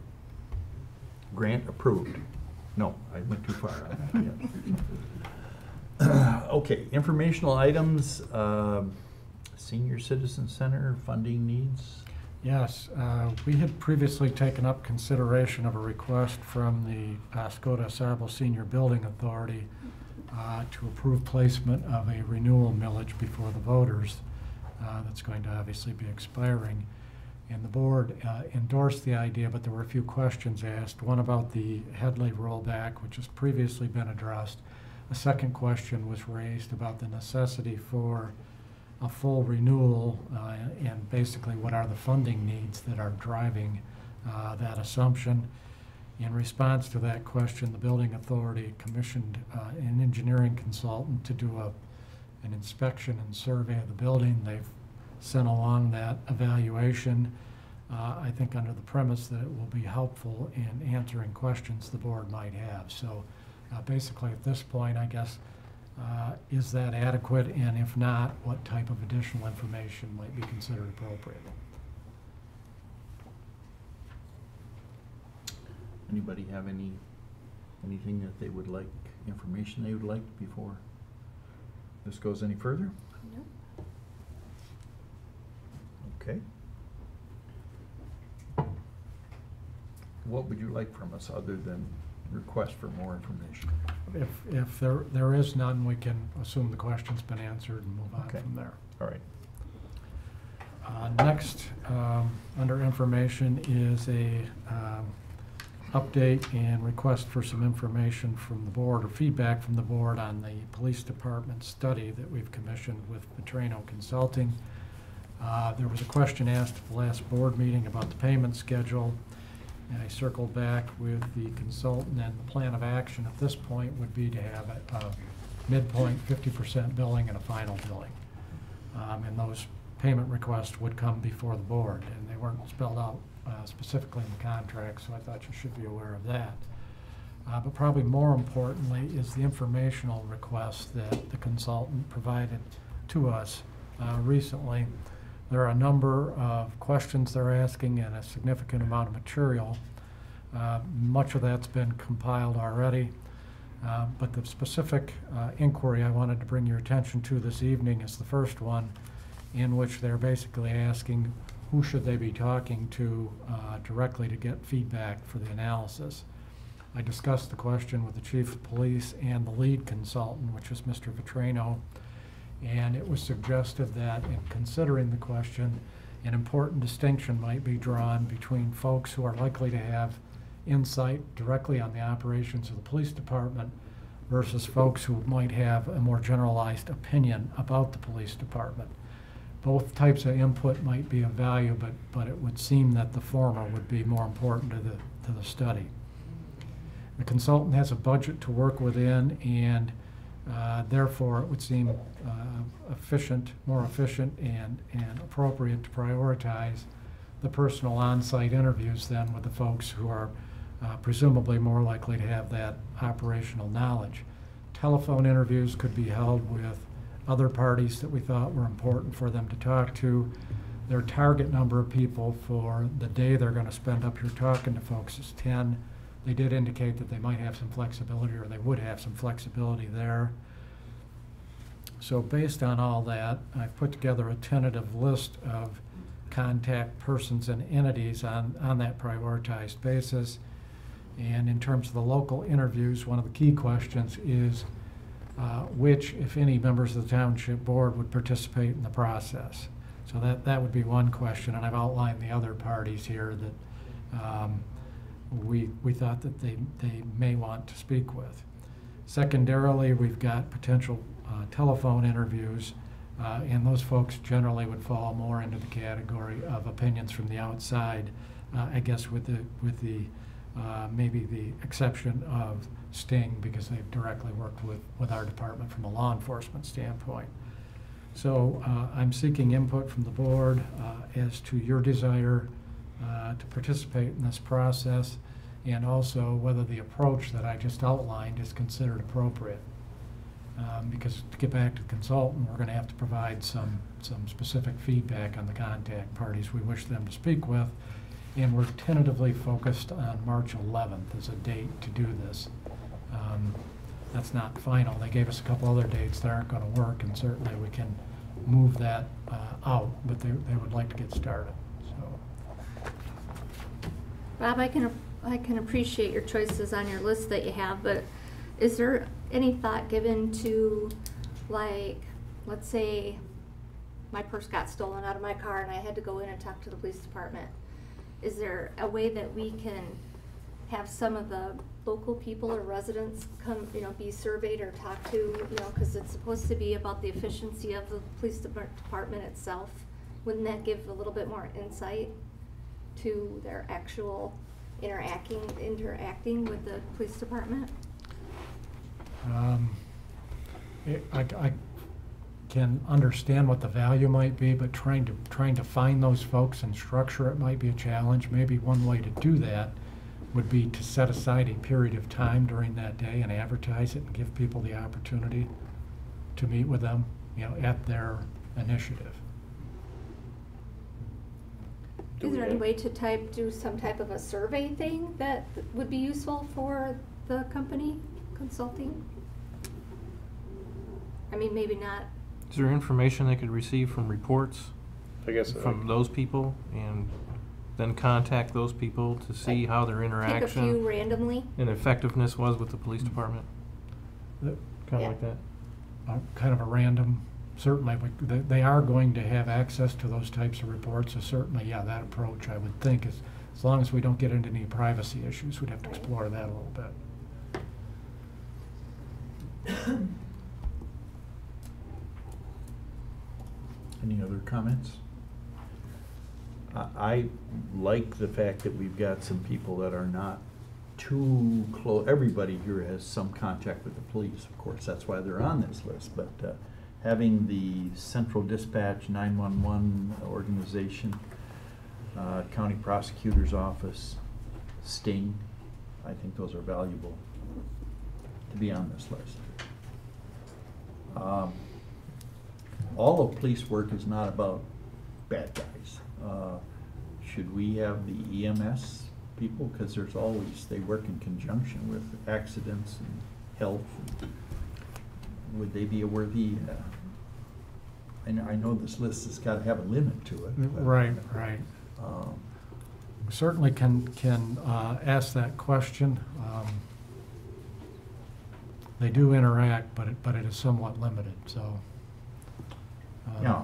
Grant approved. No, I went too far on that, yes. Okay, informational items, um, senior citizen center funding needs. Yes, uh, we had previously taken up consideration of a request from the Oscoda AuSable Senior Building Authority uh, to approve placement of a renewal millage before the voters. uh, That's going to obviously be expiring. And the board uh, endorsed the idea, but there were a few questions asked. One about the Headlee rollback, which has previously been addressed. A second question was raised about the necessity for a full renewal, uh, and basically what are the funding needs that are driving uh, that assumption. In response to that question, the building authority commissioned uh, an engineering consultant to do a, an inspection and survey of the building. They've sent along that evaluation, uh, I think under the premise that it will be helpful in answering questions the board might have. So uh, basically, at this point, I guess, uh, Is that adequate, and if not, what type of additional information might be considered appropriate? Anybody have any, anything that they would like, information they would like before this goes any further? Nope. Okay. What would you like from us other than request for more information? If, if there, there is none, we can assume the question's been answered and move on Okay. from there. All right. Uh, Next, um, under information is a um, update and request for some information from the board or feedback from the board on the police department study that we've commissioned with Petrino Consulting. Uh, There was a question asked at the last board meeting about the payment schedule. And I circled back with the consultant, and the plan of action at this point would be to have a a midpoint fifty percent billing and a final billing. Um, And those payment requests would come before the board, and they weren't spelled out uh, specifically in the contract, so I thought you should be aware of that. Uh, But probably more importantly is the informational request that the consultant provided to us uh, recently. There are a number of questions they're asking and a significant amount of material. Uh, Much of that's been compiled already. Uh, But the specific uh, inquiry I wanted to bring your attention to this evening is the first one, in which they're basically asking who should they be talking to uh, directly to get feedback for the analysis. I discussed the question with the chief of police and the lead consultant, which is Mr. Vitrano, and it was suggested that in considering the question, an important distinction might be drawn between folks who are likely to have insight directly on the operations of the police department versus folks who might have a more generalized opinion about the police department. Both types of input might be of value, but, but it would seem that the former would be more important to the, to the study. The consultant has a budget to work within, and uh, therefore, it would seem uh, efficient, more efficient and, and appropriate to prioritize the personal on-site interviews then with the folks who are uh, presumably more likely to have that operational knowledge. Telephone interviews could be held with other parties that we thought were important for them to talk to. Their target number of people for the day they're going to spend up here talking to folks is 10. They did indicate that they might have some flexibility, or they would have some flexibility there. So based on all that, I've put together a tentative list of contact persons and entities on, on that prioritized basis. And in terms of the local interviews, one of the key questions is uh, which, if any, members of the township board would participate in the process. So that, that would be one question, and I've outlined the other parties here that um, we, we thought that they, they may want to speak with. Secondarily, we've got potential uh, telephone interviews, uh, and those folks generally would fall more into the category of opinions from the outside, uh, I guess with the, with the, uh, maybe the exception of Sting, because they've directly worked with, with our department from a law enforcement standpoint. So uh, I'm seeking input from the board uh, as to your desire uh, to participate in this process, and also whether the approach that I just outlined is considered appropriate. Um, Because to get back to the consultant, we're going to have to provide some, some specific feedback on the contact parties we wish them to speak with, and we're tentatively focused on March 11th as a date to do this. Um, That's not final. They gave us a couple other dates that aren't going to work, and certainly we can move that uh, out, but they, they would like to get started. Bob, I can, I can appreciate your choices on your list that you have, but is there any thought given to, like, let's say my purse got stolen out of my car and I had to go in and talk to the police department? Is there a way that we can have some of the local people or residents come, you know, be surveyed or talked to, you know, because it's supposed to be about the efficiency of the police department itself? Wouldn't that give a little bit more insight to their actual interacting, interacting with the police department? Um, it- I, I can understand what the value might be, but trying to, trying to find those folks and structure it might be a challenge. Maybe one way to do that would be to set aside a period of time during that day and advertise it and give people the opportunity to meet with them, you know, at their initiative. Do Is we there any have- way to type, do some type of a survey thing that would be useful for the company consulting? I mean, maybe not, Is there information they could receive from reports I guess. uh, from those people and then contact those people to see how their pick a few interaction randomly? and effectiveness was with the police department? The- Kind Yeah. of like that? uh, kind of a random, certainly, we- they, are going to have access to those types of reports, so certainly, yeah, that approach, I would think, is, as long as we don't get into any privacy issues, we'd have to explore that a little bit. Any other comments? I, I like the fact that we've got some people that are not too close, everybody here has some contact with the police, of course, that's why they're on this list, but, uh, having the central dispatch nine-one-one organization, uh, county prosecutor's office, Sting, I think those are valuable to be on this list. Um, all of police work is not about bad guys. Uh, Should we have the EMS people, because there's always, they work in conjunction with accidents and health. Would they be a worthy, uh, and I know this list has got to have a limit to it. but, Right, right. um, We Certainly can, can uh, ask that question. Um, They do interact, but it, but it is somewhat limited, so. um, Yeah.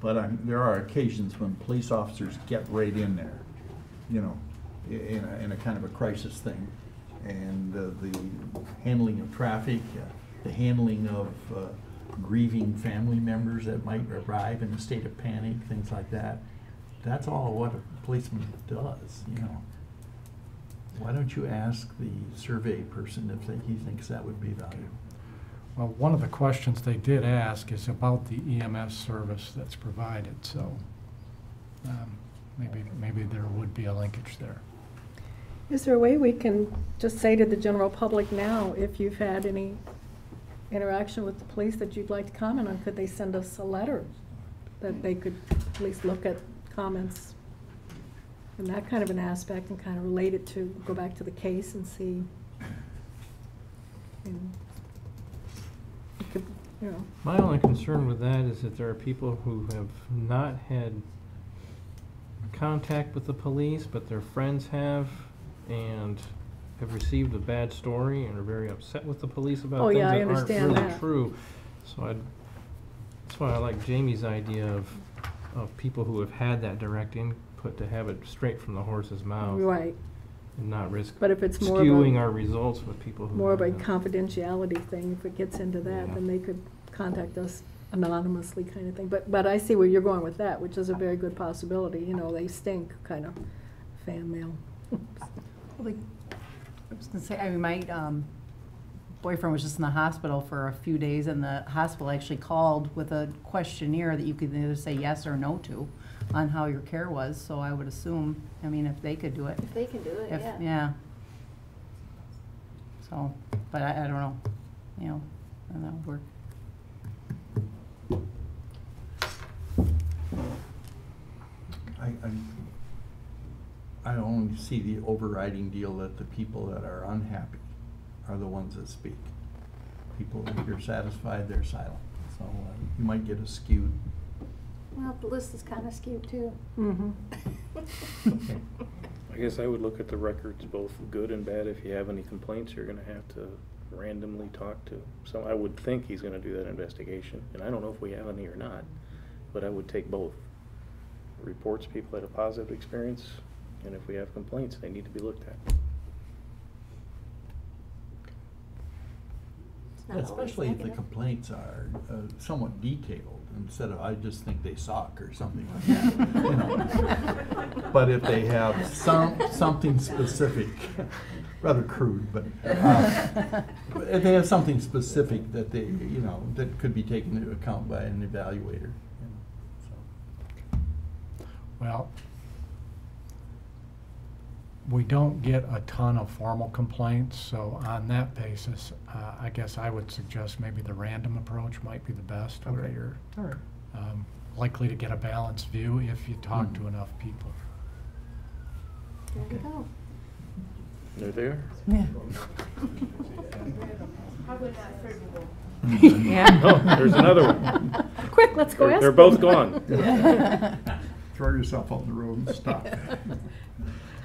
But I'm, there are occasions when police officers get right in there, you know, i- in a, in a kind of a crisis thing. And uh, the handling of traffic, uh, the handling of uh, grieving family members that might arrive in a state of panic, things like that. That's all what a policeman does, you know. Why don't you ask the survey person if they- he thinks that would be valuable? Well, one of the questions they did ask is about the EMS service that's provided, so um, maybe, maybe there would be a linkage there. Is there a way we can just say to the general public now, if you've had any interaction with the police that you'd like to comment on, could they send us a letter? That they could at least look at comments in that kind of an aspect and kind of relate it to, go back to the case and see. and You know, My only concern with that is that there are people who have not had contact with the police, but their friends have, and have received a bad story and are very upset with the police Oh, about things yeah, I that aren't understand really that. true. So I'd, that's why I like Jamie's idea of, of people who have had that direct input to have it straight from the horse's mouth. right, And not risk But if it's more of a- skewing our results with people who. more of a haven't. confidentiality thing, if it gets into that, then they could contact us anonymously kind of thing. But, but I see where you're going with that, which is a very good possibility, you know, they stink, kind of, fan mail. Like, I was gonna say, I mean, my um, boyfriend was just in the hospital for a few days, and the hospital actually called with a questionnaire that you could either say yes or no to on how your care was, so I would assume, I mean, if they could do it. If they can do it, if- yeah. Yeah. So, but I, I don't know, you know, and that would work. I, I, I only see the overriding deal that the people that are unhappy are the ones that speak. People, if you're satisfied, they're silent. So uh, you might get a skewed. Well, the list is kind of skewed too. Mm-hmm. Okay. I guess I would look at the records, both good and bad. If you have any complaints, you're gonna have to randomly talk to. So I would think he's gonna do that investigation, and I don't know if we have any or not, but I would take both. Reports people had a positive experience, and if we have complaints, they need to be looked at. It's not always Especially if the negative. complaints are uh, somewhat detailed, instead of, I just think they suck or something like that. you know. But if they have some, something specific, rather crude, but, uh, if they have something specific that they, you know, that could be taken into account by an evaluator. you know, so. Well, we don't get a ton of formal complaints, so on that basis, uh, I guess I would suggest maybe the random approach might be the best, where Okay. you're All right. um, likely to get a balanced view if you talk Mm. to enough people. There we go. They're there? Yeah. Yeah. Oh, there's another one. Quick, let's go They're- ask They're them. both gone. Throw yourself on the road and stop.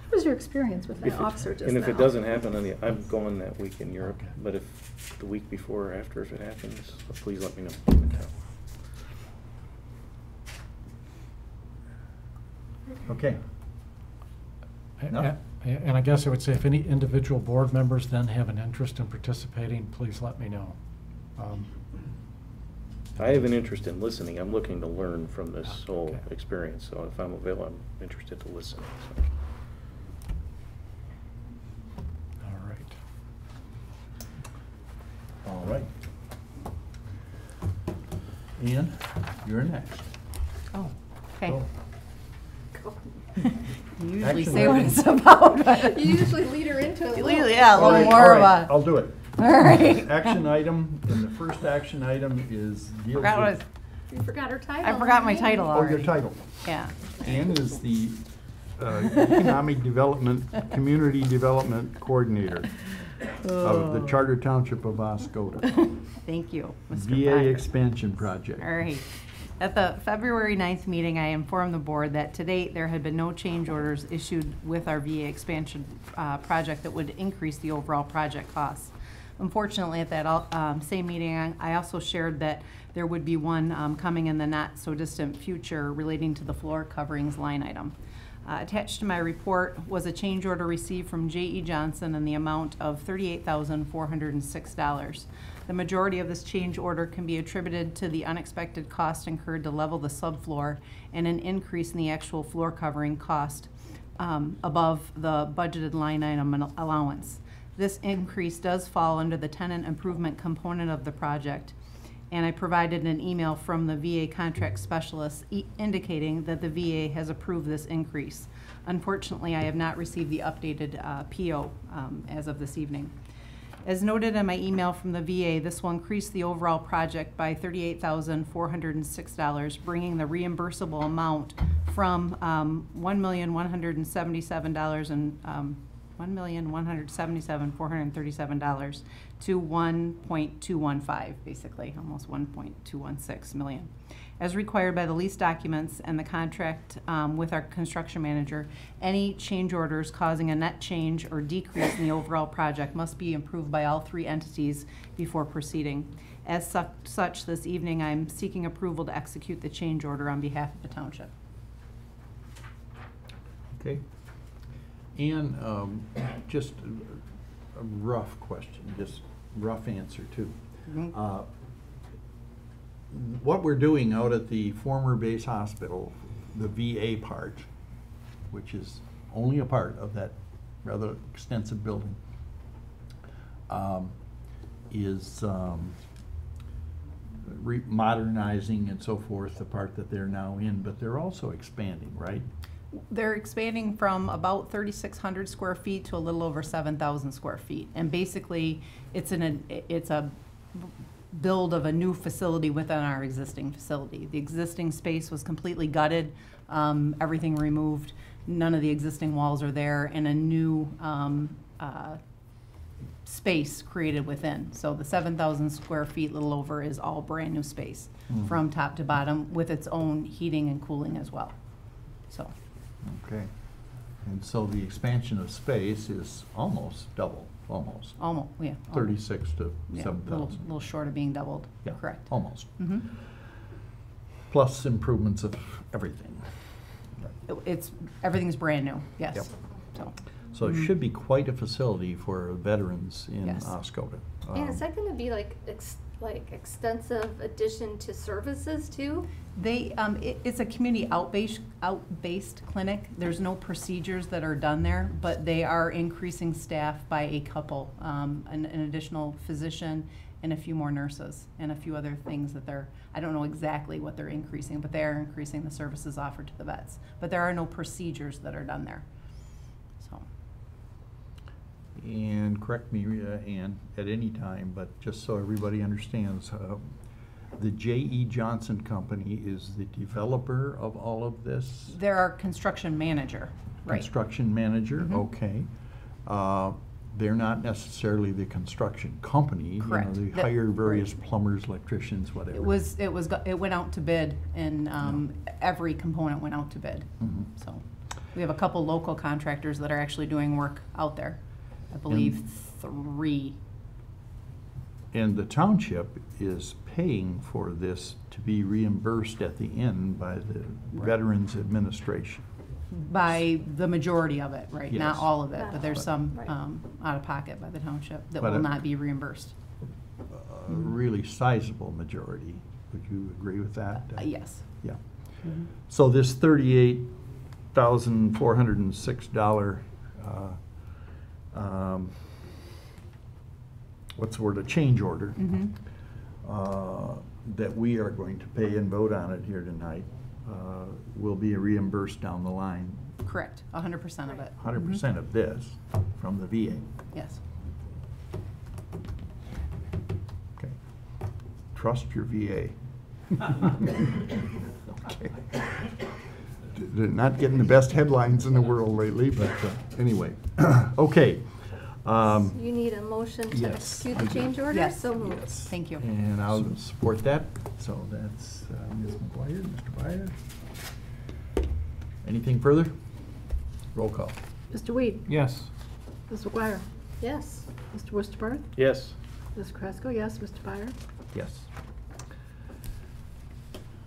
What was your experience with If that it- officer just? And if it doesn't happen, on the I'm going that week in Europe, but if the week before or after, if it happens, please let me know. Okay. No. And I guess I would say if any individual board members then have an interest in participating, please let me know. Um, I have an interest in listening. I'm looking to learn from this Ah, whole okay. experience, so if I'm available, I'm interested to listen. so. All right. All right. Ian, you're next. Oh, okay. Go. You usually Action say what item. it's about. but- You usually lead her into it. You lead- Yeah, a All little right, more all of right, a. I'll do it. All right. Action item, and the first action item is deals Forgot what with. You forgot her title. I forgot my Name. title Oh, your already. title. Yeah. Ann is the uh, Economic Development, Community Development Coordinator. Of the Oh. Charter Township of Oscoda. Thank you, Mr. VA expansion project. All right. At the February 9th meeting, I informed the board that to date, there had been no change orders issued with our VA expansion uh, project that would increase the overall project costs. Unfortunately, at that um, same meeting, I also shared that there would be one um, coming in the not-so-distant future relating to the floor coverings line item. Uh, Attached to my report was a change order received from J.E. Johnson in the amount of $38,406. The majority of this change order can be attributed to the unexpected cost incurred to level the subfloor and an increase in the actual floor covering cost um, above the budgeted line item allowance. This increase does fall under the tenant improvement component of the project and I provided an email from the VA contract specialist e- indicating that the VA has approved this increase. Unfortunately, I have not received the updated uh, PO um, as of this evening. As noted in my email from the VA, this will increase the overall project by $38,406, bringing the reimbursable amount from um, $1,177 and um, one million, one hundred seventy-seven, four hundred thirty-seven dollars to one point two one five, basically, almost one point two one six million. As required by the lease documents and the contract um, with our construction manager, any change orders causing a net change or decrease in the overall project must be approved by all three entities before proceeding. As su- such, this evening, I'm seeking approval to execute the change order on behalf of the township. Okay. And um, just a- a rough question, just rough answer too. Mhm. Uh, What we're doing out at the former base hospital, the VA part, which is only a part of that rather extensive building, um, is um, re- modernizing and so forth, the part that they're now in, but they're also expanding, right? They're expanding from about thirty-six hundred square feet to a little over seven thousand square feet. And basically, it's an, it's a build of a new facility within our existing facility. The existing space was completely gutted, um, everything removed. None of the existing walls are there, and a new, um, uh, space created within. So the seven thousand square feet, little over, is all brand-new space, Mhm. from top to bottom, with its own heating and cooling as well, so. Okay. And so the expansion of space is almost double, almost. Almost, yeah. almost. Thirty-six to Yeah, seven little- thousand. Little short of being doubled, Yeah, correct. Almost. Mhm. Plus improvements of everything. It- It's, everything's brand new, Yep. yes, so. So it Mhm. should be quite a facility for veterans in Yes. Oscoda. And is Um, that gonna be like, ex- like extensive addition to services too? They, um, it, it's a community outbased, out-based clinic. There's no procedures that are done there, but they are increasing staff by a couple, um, an, an additional physician and a few more nurses and a few other things that they're, I don't know exactly what they're increasing, but they are increasing the services offered to the vets. But there are no procedures that are done there. And correct me, uh, Ann, at any time, but just so everybody understands, uh, the J.E. Johnson Company is the developer of all of this? They're our construction manager, right? Construction manager, Mhm. okay. Uh, They're not necessarily the construction company. you know, Correct. They The- hire various plumbers, electricians, whatever. It was, it was, go- it went out to bid, and um, every component went out to bid. Mhm. So, we have a couple local contractors that are actually doing work out there. I believe three. And the township is paying for this to be reimbursed at the end by the Veterans Administration. By the majority of it, right? Not all of it, but there's some Right. um, out of pocket by the township that But will it- not be reimbursed. A really sizable majority. Would you agree with that? Uh, Yes. Yeah. Mhm. So this thirty-eight thousand four hundred and six dollar, uh, um, what's the word, a change order, Mhm. uh, that we are going to pay and vote on it here tonight, uh, will be reimbursed down the line, Correct, a hundred percent of it. hundred percent of this from the VA. Yes. Okay. Trust your VA. Okay. They're not getting the best headlines in the world lately, but uh, anyway. Okay. Um, You need a motion to Yes, execute I the do. change order? Yes. So moved. Yes. Thank you. And I'll support that. So that's uh, Ms. McGuire, Mr. Byer. Anything further? Roll call. Mr. Weed? Yes. Ms. McGuire? Yes. Mr. Wusterbarth? Yes. Ms. Carrasco, yes. Mr. Byer? Yes.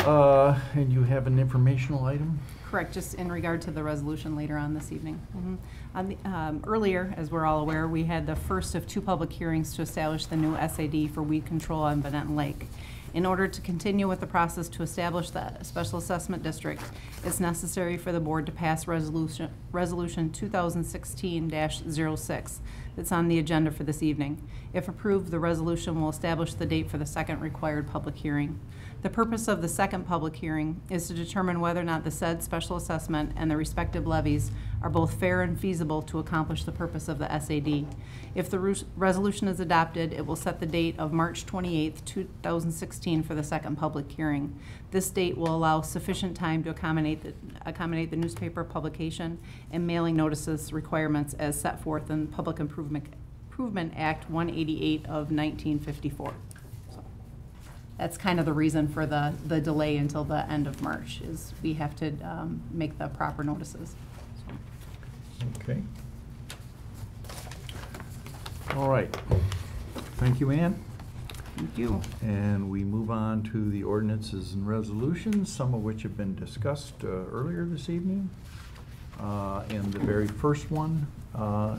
Uh, And you have an informational item? Correct, just in regard to the resolution later on this evening. Mhm. On the, um, Earlier, as we're all aware, we had the first of two public hearings to establish the new SAD for weed control on Van Etten Lake. In order to continue with the process to establish the special assessment district, it's necessary for the board to pass resolution, resolution 2016-06 that's on the agenda for this evening. If approved, the resolution will establish the date for the second required public hearing. The purpose of the second public hearing is to determine whether or not the said special assessment and the respective levies are both fair and feasible to accomplish the purpose of the SAD. If the res- resolution is adopted, it will set the date of March 28, 2016 for the second public hearing. This date will allow sufficient time to accommodate, the- accommodate the newspaper publication and mailing notices requirements as set forth in Public Improvement, Improvement Act 188 of 1954. So That's kind of the reason for the, the delay until the end of March, is we have to um, make the proper notices. Okay. All right. Thank you, Ann. Thank you. And we move on to the ordinances and resolutions, some of which have been discussed uh, earlier this evening. Uh, And the very first one uh,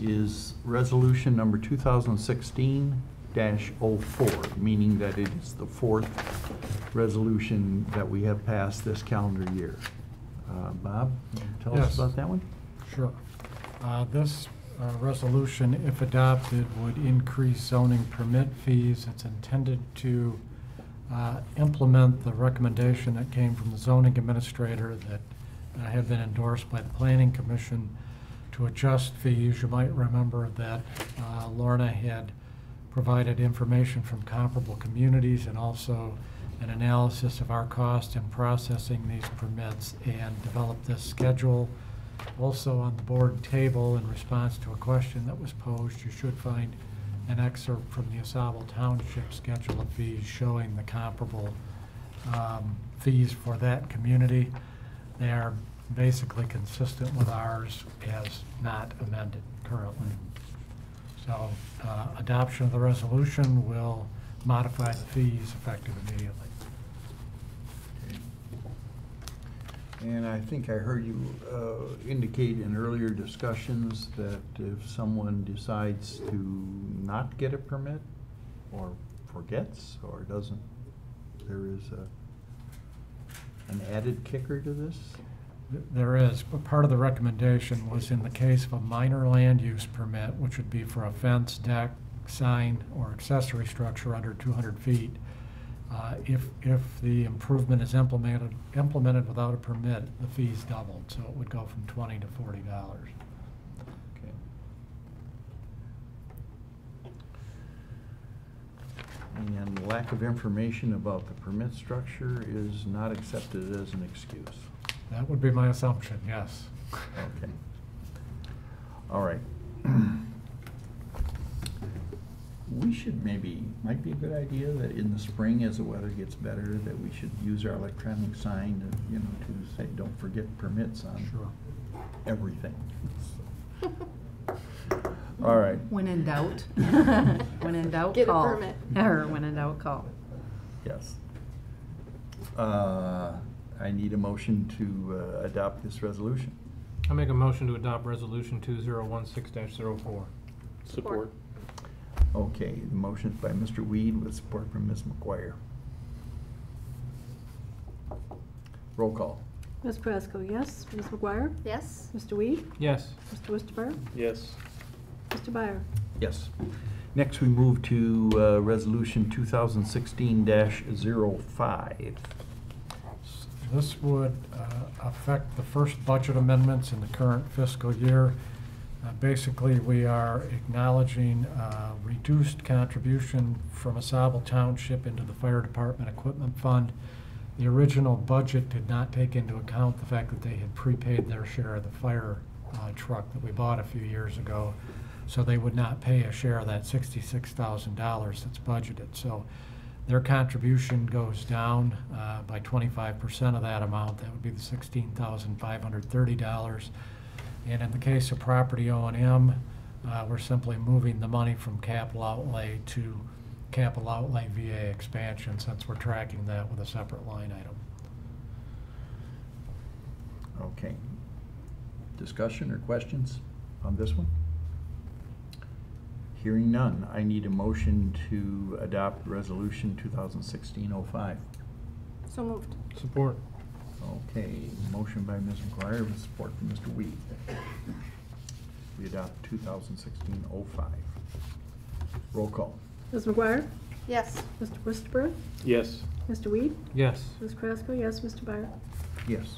is resolution number 2016-04, meaning that it is the fourth resolution that we have passed this calendar year. Uh, Bob, tell us Yes. about that one? Sure. Uh, This uh, resolution, if adopted, would increase zoning permit fees. It's intended to uh, implement the recommendation that came from the zoning administrator that uh, had been endorsed by the planning commission to adjust fees. You might remember that uh, Lorna had provided information from comparable communities and also an analysis of our cost in processing these permits and developed this schedule. Also on the board table, in response to a question that was posed, you should find an excerpt from the AuSable Township Schedule of Fees showing the comparable um, fees for that community. They are basically consistent with ours as not amended currently. So uh, adoption of the resolution will modify the fees effective immediately. And I think I heard you uh, indicate in earlier discussions that if someone decides to not get a permit, or forgets, or doesn't, there is a, an added kicker to this? Th- There is, but part of the recommendation was in the case of a minor land use permit, which would be for a fence, deck, sign, or accessory structure under two hundred feet. uh, If, if the improvement is implemented, implemented without a permit, the fee's doubled, so it would go from twenty to forty dollars. Okay. And lack of information about the permit structure is not accepted as an excuse. That would be my assumption, yes. Okay. All right. We should maybe, might be a good idea that in the spring, as the weather gets better, that we should use our electronic sign to, you know, to say, don't forget permits on Sure. everything. All right. When in doubt, when in doubt, Get a call. permit. Or when in doubt, call. Yes. Uh, I need a motion to uh, adopt this resolution. I make a motion to adopt resolution two zero one six 4 Support. Okay, the motion's by Mr. Weed with support from Ms. McGuire. Roll call. Ms. Carrasco, yes. Ms. McGuire? Yes. Mr. Weed? Yes. Mr. Wusterbarth? Yes. Mr. Byer? Yes. Next, we move to uh, Resolution 2016-05. This would uh, affect the first budget amendments in the current fiscal year. Uh, Basically, we are acknowledging uh, reduced contribution from AuSable Township into the Fire Department Equipment Fund. The original budget did not take into account the fact that they had prepaid their share of the fire uh, truck that we bought a few years ago. so they would not pay a share of that sixty-six thousand dollars that's budgeted. So their contribution goes down uh, by twenty-five percent of that amount. That would be the sixteen thousand five hundred thirty dollars. And in the case of property O and M, uh, we're simply moving the money from capital outlay to capital outlay VA expansion, since we're tracking that with a separate line item. Okay. Discussion or questions on this one? Hearing none, I need a motion to adopt Resolution 2016-05. So moved. Support. Okay, motion by Ms. McGuire with support from Mr. Weed. We adopt 2016-05. Roll call. Ms. McGuire? Yes. Mr. Wusterbarth? Yes. Mr. Weed? Yes. Ms. Carrasco? Yes, Mr. Byer? Yes.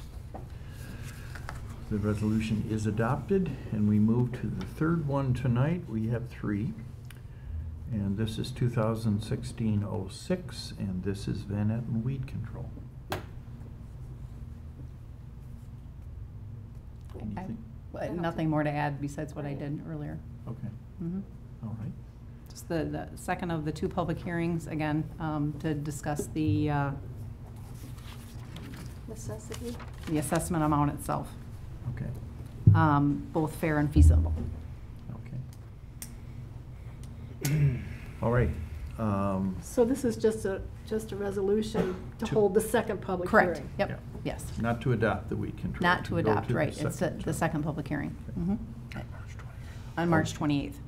The resolution is adopted, and we move to the third one tonight. We have three. And this is 2016-06, and this is Van Etten Weed Control. Anything? Uh, Nothing more to add besides what I did earlier. Okay, Mhm. all right. Just the, the second of the two public hearings, again, um, to discuss the, uh, Necessity. the assessment amount itself, Okay, um, both fair and feasible. okay. All right. um, So this is just a, just a resolution to To- hold the second public hearing? Correct, yep, yes. Not to adopt the weed control. Not to go adopt, the right, it's the, second the second public hearing. Mhm. Okay. On March twenty-eighth,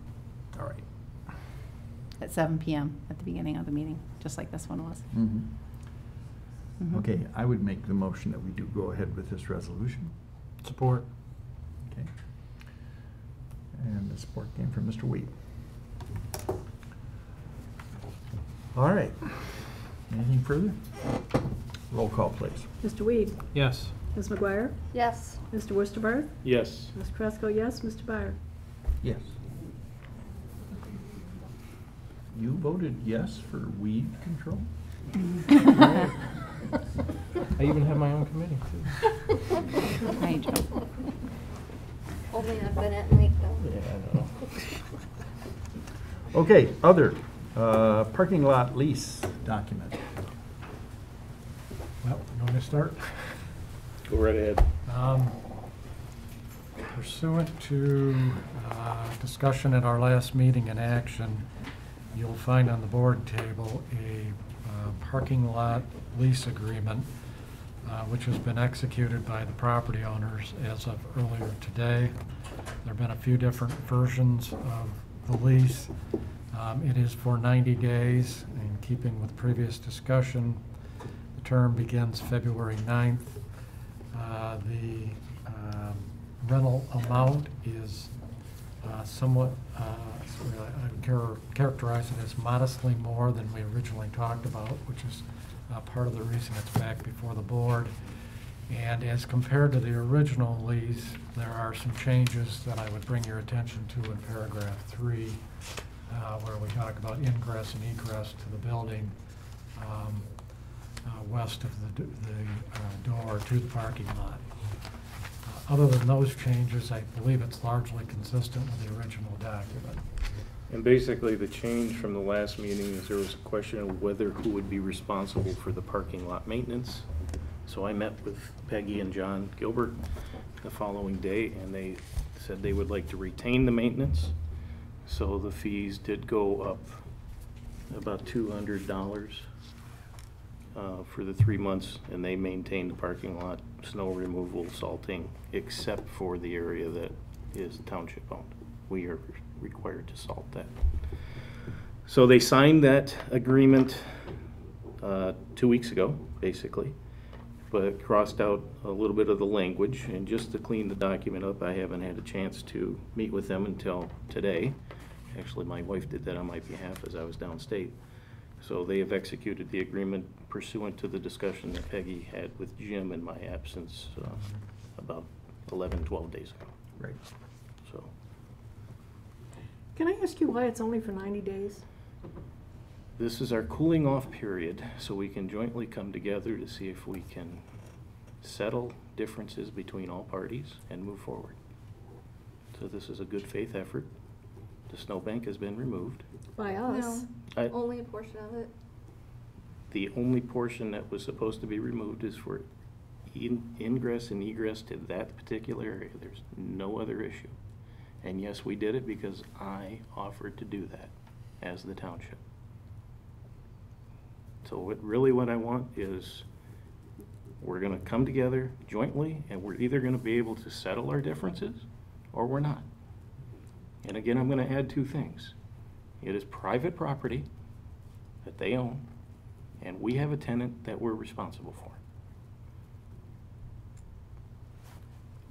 All right. at seven PM at the beginning of the meeting, just like this one was. Mhm. Mhm. Okay, I would make the motion that we do go ahead with this resolution. Support. Okay. And the support came from Mr. Weed. All right. Anything further? Roll call, please. Mr. Weed? Yes. Ms. McGuire? Yes. Mr. Wusterbarth? Yes. Ms. Carrasco? Yes, Mr. Byer? Yes. You voted yes for weed control? I even have my own committee too. Hi, Joe. Only on Van Etten Lake though. Yeah, I know. Okay, other, uh, parking lot lease document. Well, you want me to start? Go right ahead. Um, Pursuant to uh, discussion at our last meeting and action, you'll find on the board table a uh, parking lot lease agreement, uh, which has been executed by the property owners as of earlier today. There've been a few different versions of the lease. Um, It is for 90 days, in keeping with previous discussion. The term begins February 9th. Uh, The um, rental amount is uh, somewhat, uh, I would char- characterize it as modestly more than we originally talked about, which is uh, part of the reason it's back before the board. And as compared to the original lease, there are some changes that I would bring your attention to in paragraph three, uh, where we talk about ingress and egress to the building um, uh, west of the the uh, door to the parking lot. Uh, Other than those changes, I believe it's largely consistent with the original document. And basically, the change from the last meeting is there was a question of whether who would be responsible for the parking lot maintenance. So I met with Peggy and John Gilbert the following day, and they said they would like to retain the maintenance. So the fees did go up about two hundred dollars uh, for the three months, and they maintained the parking lot, snow removal, salting, except for the area that is township owned. We are required to salt that. So they signed that agreement uh, two weeks ago, basically, but crossed out a little bit of the language, and just to clean the document up, I haven't had a chance to meet with them until today. Actually, my wife did that on my behalf as I was downstate. So they have executed the agreement pursuant to the discussion that Peggy had with Jim in my absence uh, about 11, 12 days ago. Right. So Can I ask you why it's only for 90 days? this is our cooling off period, so we can jointly come together to see if we can settle differences between all parties and move forward. So this is a good faith effort, The snowbank has been removed. By us. I- Only a portion of it. The only portion that was supposed to be removed is for in- ingress and egress to that particular area. There's no other issue. And yes, we did it because I offered to do that as the township. So what, really what I want is, we're gonna come together jointly, and we're either gonna be able to settle our differences, or we're not. And again, I'm gonna add two things. It is private property that they own, and we have a tenant that we're responsible for.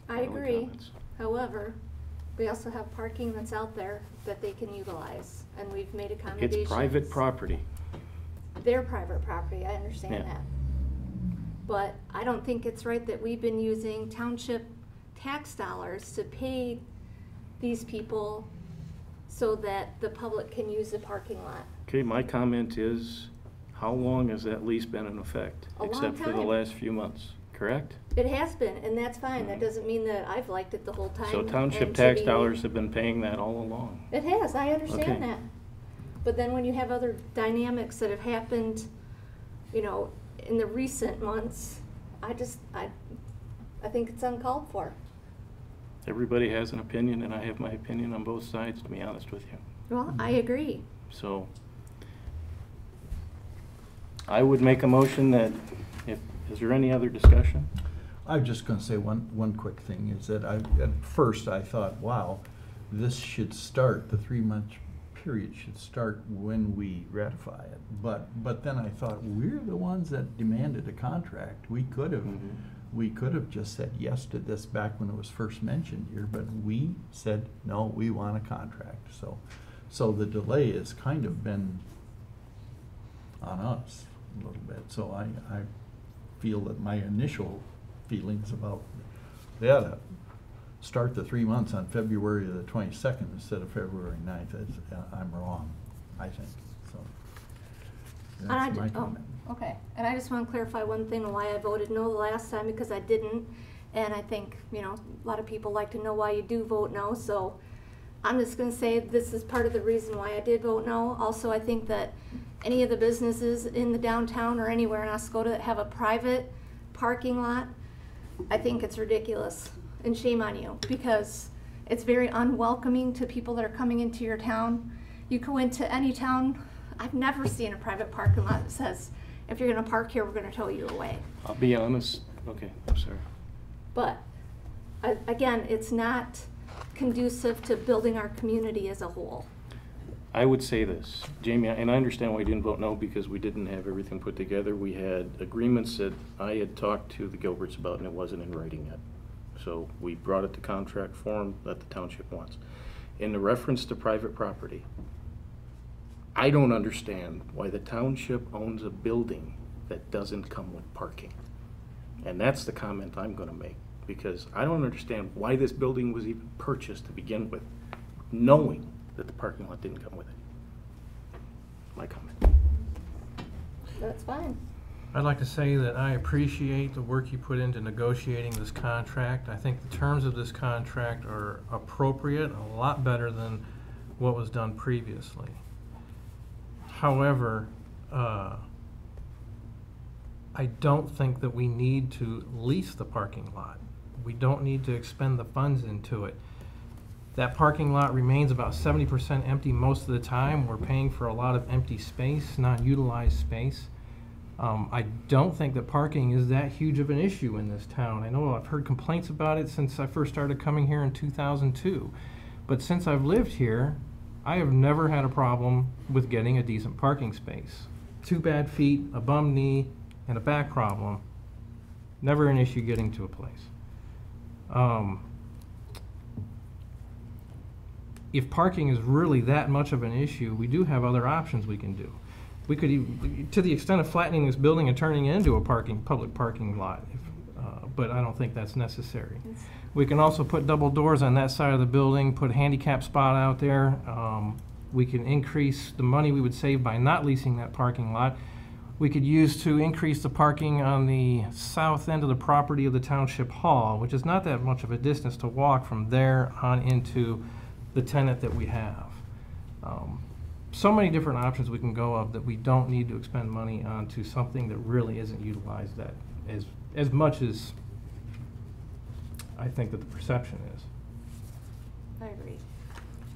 I agree. comments. However, we also have parking that's out there that they can utilize, and we've made accommodations. It's private property. Their private property, I understand Yeah. that. But I don't think it's right that we've been using township tax dollars to pay these people so that the public can use the parking lot. Okay, my comment is, how long has that lease been in effect? A long Except for the time. last few months, correct? It has been, and that's fine. That mm-hmm. doesn't mean that I've liked it the whole time. So township and to tax be- dollars have been paying that all along. It has, I Okay. understand that. But then when you have other dynamics that have happened, you know, in the recent months, I just, I, I think it's uncalled for. Everybody has an opinion, and I have my opinion on both sides, to be honest with you. Well, I mm-hmm. agree. So I would make a motion that, if, is there any other discussion? I'm just gonna say one, one quick thing, is that I, at first I thought, wow, this should start, the three-month period should start when we ratify it. But, but then I thought, we're the ones that demanded a contract. We could have, Mhm. we could have just said yes to this back when it was first mentioned here, but we said, no, we want a contract. So, so the delay has kind of been on us a little bit. So I, I feel that my initial feelings about, they ought to start the three months on February the twenty-second instead of February 9th. It's, uh, I'm wrong, I think, so. And I That's my ju- oh. Okay, and I just want to clarify one thing, why I voted no the last time, because I didn't. And I think, you know, a lot of people like to know why you do vote no, so I'm just gonna say this is part of the reason why I did vote no. Also, I think that any of the businesses in the downtown or anywhere in Oscoda that have a private parking lot, I think it's ridiculous, and shame on you, because it's very unwelcoming to people that are coming into your town. You go into any town, I've never seen a private parking lot that says, if you're gonna park here, we're gonna tow you away. I'll be honest, okay, I'm sorry. But, a- again, it's not conducive to building our community as a whole. I would say this, Jamie, and I understand why you didn't vote no, because we didn't have everything put together. We had agreements that I had talked to the Gilberts about, and it wasn't in writing yet. So we brought it to contract form that the township wants. In the reference to private property, I don't understand why the township owns a building that doesn't come with parking. And that's the comment I'm gonna make, because I don't understand why this building was even purchased to begin with, knowing that the parking lot didn't come with it. My comment. That's fine. I'd like to say that I appreciate the work you put into negotiating this contract. I think the terms of this contract are appropriate, a lot better than what was done previously. However, uh, I don't think that we need to lease the parking lot. We don't need to expend the funds into it. That parking lot remains about seventy percent empty most of the time. We're paying for a lot of empty space, not utilized space. Um, I don't think that parking is that huge of an issue in this town. I know I've heard complaints about it since I first started coming here in two thousand two. But since I've lived here, I have never had a problem with getting a decent parking space. Two bad feet, a bum knee, and a back problem. Never an issue getting to a place. Um, if parking is really that much of an issue, we do have other options we can do. We could, to the extent of flattening this building and turning it into a parking, public parking lot, if, uh, but I don't think that's necessary. We can also put double doors on that side of the building, put a handicap spot out there. Um, we can increase the money we would save by not leasing that parking lot. We could use to increase the parking on the south end of the property of the township hall, which is not that much of a distance to walk from there on into the tenant that we have. Um, So many different options we can go of that we don't need to expend money on to something that really isn't utilized that as, as much as I think that the perception is. I agree.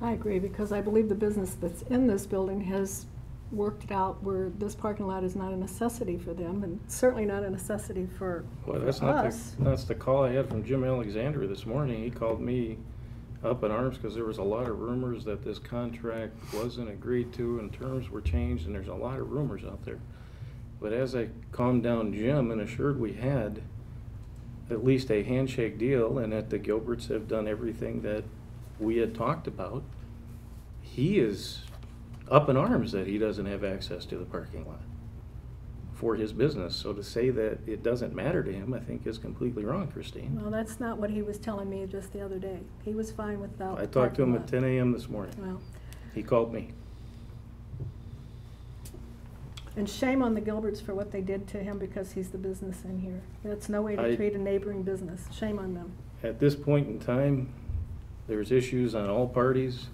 I agree, because I believe the business that's in this building has worked it out where this parking lot is not a necessity for them, and certainly not a necessity for Well, that's for not us. the, that's the call I had from Jim Alexander this morning. He called me up in arms because there was a lot of rumors that this contract wasn't agreed to and terms were changed, and there's a lot of rumors out there. But as I calmed down Jim and assured we had at least a handshake deal and that the Gilberts have done everything that we had talked about, he is up in arms that he doesn't have access to the parking lot for his business. So to say that it doesn't matter to him, I think is completely wrong, Christine. Well, that's not what he was telling me just the other day. He was fine without. I talked to him parking at ten AM this morning. Well, He called me. and shame on the Gilberts for what they did to him because he's the business in here. That's no way to I- treat a neighboring business. Shame on them. At this point in time, there's issues on all parties,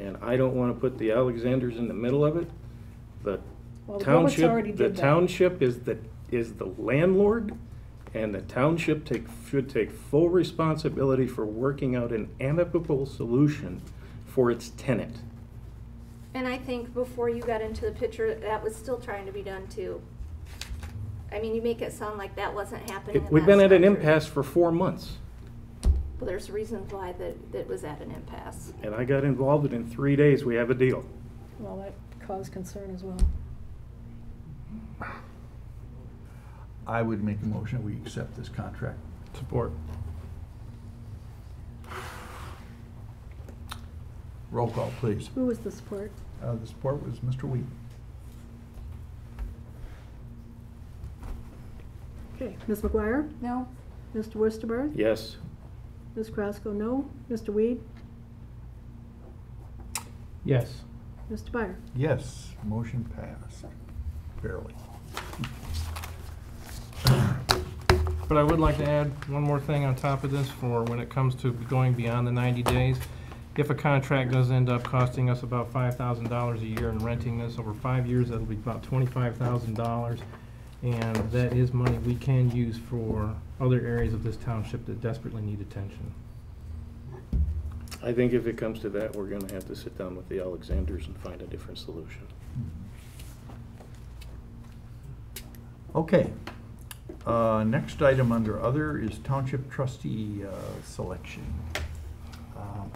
and I don't wanna put the Alexanders in the middle of it. The Well, the Gilberts already township, the did that. township is the, is the landlord, and the township take, should take full responsibility for working out an amicable solution for its tenant. And I think before you got into the picture, that was still trying to be done too. I mean, you make it sound like that wasn't happening in We've that been at an structure. impasse for four months, Well, there's reasons why that, that was at an impasse. and I got involved, and in three days, we have a deal. Well, that caused concern as well. I would make a motion that we accept this contract. Support. Roll call, please. Who was the support? Uh, the support was Mr. Weed. Okay, Ms. McGuire? No? Mr. Wusterbarth? Yes. Ms. Carrasco, no. Mr. Weed? Yes. Mr. Byer? Yes, motion passed, barely. But I would like to add one more thing on top of this for when it comes to going beyond the 90 days. If a contract does end up costing us about $5,000 a year in renting this over five years, that'll be about $25,000. And that is money we can use for other areas of this township that desperately need attention. I think if it comes to that, we're gonna have to sit down with the Alexanders and find a different solution. Okay. Uh, Next item under other is township trustee uh, selection. Um,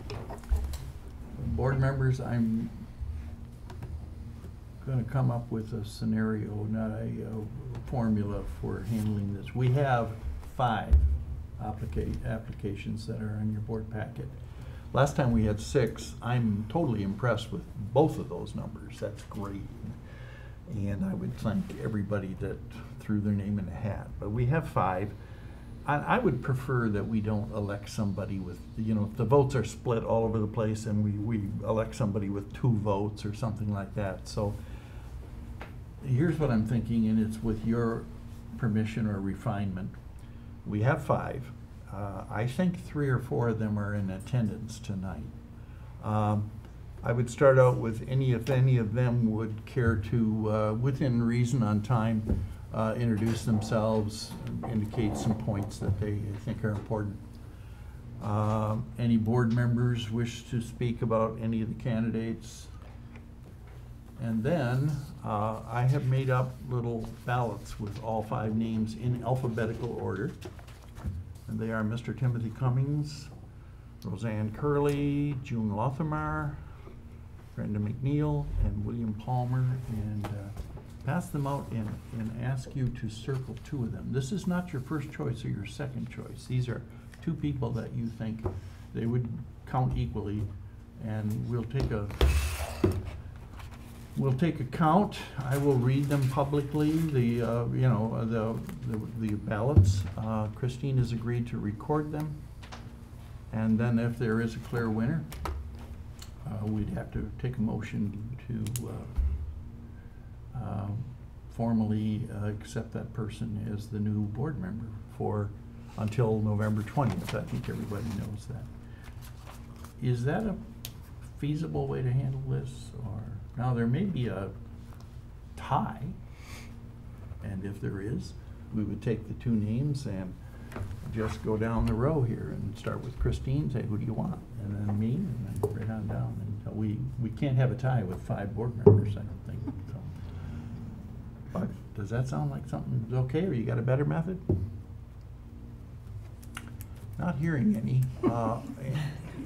Board members, I'm going to come up with a scenario, not a uh, formula for handling this. We have five applica- applications that are in your board packet. Last time we had six. I'm totally impressed with both of those numbers. That's great. And I would thank everybody that threw their name in the hat. But we have five. I, I would prefer that we don't elect somebody with, you know, if the votes are split all over the place and we, we elect somebody with two votes or something like that. So here's what I'm thinking, and it's with your permission or refinement. We have five. Uh, I think three or four of them are in attendance tonight. Um, I would start out with any, if any of them would care to, uh, within reason on time, uh, introduce themselves, indicate some points that they think are important. Um, Any board members wish to speak about any of the candidates? And then, uh, I have made up little ballots with all five names in alphabetical order. And they are Mr. Timothy Cummings, Roseanne Curley, June Lothamar, Brenda McNeil, and William Palmer, and uh, pass them out and, and ask you to circle two of them. This is not your first choice or your second choice. These are two people that you think they would count equally, and we'll take a, we'll take a count. I will read them publicly, the, uh, you know, the, the- the ballots. Uh, Christine has agreed to record them. And then if there is a clear winner, uh, we'd have to take a motion to uh, formally uh, accept that person as the new board member for, until November 20th. I think everybody knows that. Is that a feasible way to handle this, or, now, there may be a tie, and if there is, we would take the two names and just go down the row here and start with Christine, say, who do you want? And then me, and then right on down, we, we can't have a tie with five board members, I don't think, does that sound like something's okay, or you got a better method? Not hearing any. Uh,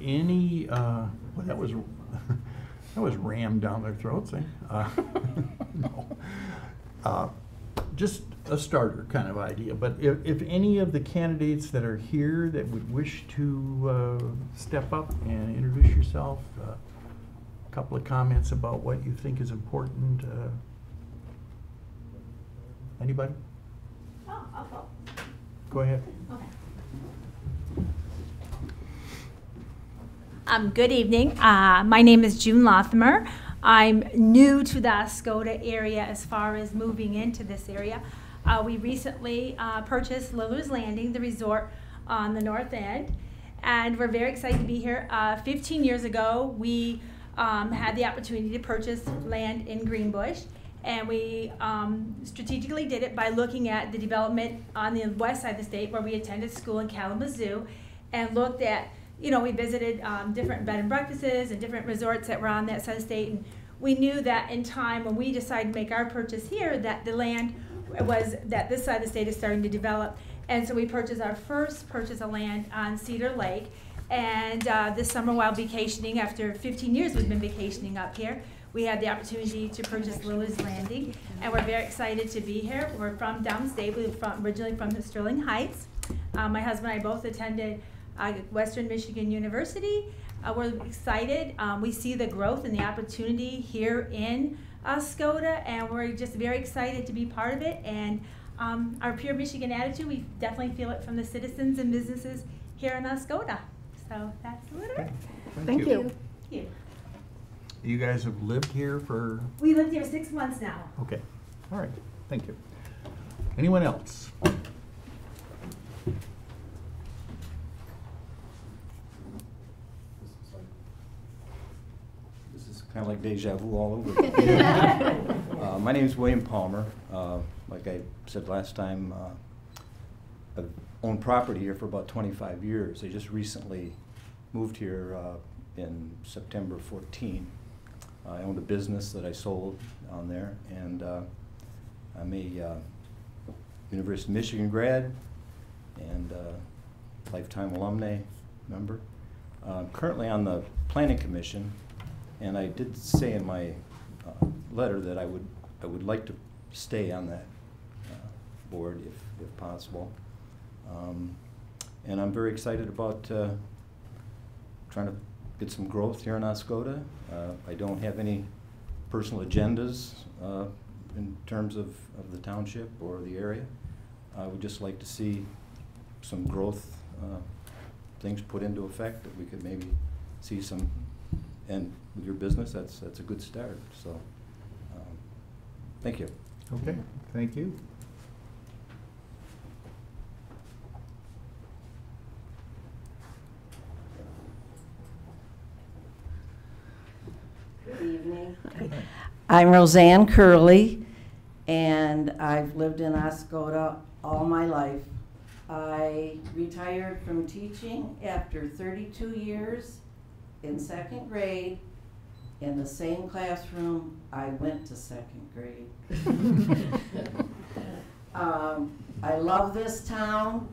Any, uh, well, that was, that was rammed down their throats, eh? Uh, no. Uh, Just a starter kind of idea, but if, if any of the candidates that are here that would wish to uh, step up and introduce yourself, uh, a couple of comments about what you think is important. Anybody? Oh, I'll go. Go ahead. Okay. Um, good evening. Uh, my name is June Lothamer. I'm new to the Oscoda area as far as moving into this area. Uh, we recently uh, purchased Lulu's Landing, the resort on the north end, and we're very excited to be here. Uh, 15 years ago, we um, had the opportunity to purchase land in Greenbush, and we um, strategically did it by looking at the development on the west side of the state where we attended school in Kalamazoo and looked at, you know, we visited um, different bed and breakfasts and different resorts that were on that side of the state. And we knew that in time when we decided to make our purchase here, that the land was, that this side of the state is starting to develop. And so we purchased our first purchase of land on Cedar Lake. And uh, this summer while vacationing, after 15 years we've been vacationing up here, we had the opportunity to purchase Lily's Landing, and we're very excited to be here. We're from downstate, we're from, originally from the Sterling Heights. Uh, my husband and I both attended uh, Western Michigan University. Uh, we're excited. Um, we see the growth and the opportunity here in uh, Oscoda, and we're just very excited to be part of it. And um, our pure Michigan attitude, we definitely feel it from the citizens and businesses here in Oscoda. So that's a little bit. Thank you. Thank you. You guys have lived here for, We lived here six months now. okay, all right, thank you. Anyone else? This is kind of like deja vu all over again. Uh, My name is William Palmer. Uh, Like I said last time, uh, I've owned property here for about 25 years. I just recently moved here uh, in September 14. I owned a business that I sold on there, and uh, I'm a uh, University of Michigan grad and uh, lifetime alumni member. Uh, Currently on the Planning Commission, and I did say in my uh, letter that I would, I would like to stay on that uh, board if, if possible. Um, And I'm very excited about trying to get some growth here in Oscoda. Uh, I don't have any personal agendas uh, in terms of, of the township or the area. I would just like to see some growth, uh, things put into effect that we could maybe see some, and with your business, that's, that's a good start, so, um, thank you. Okay, thank you. I'm Roseanne Curley, and I've lived in Oscoda all my life. I retired from teaching after 32 years in second grade in the same classroom I went to second grade. um, I love this town.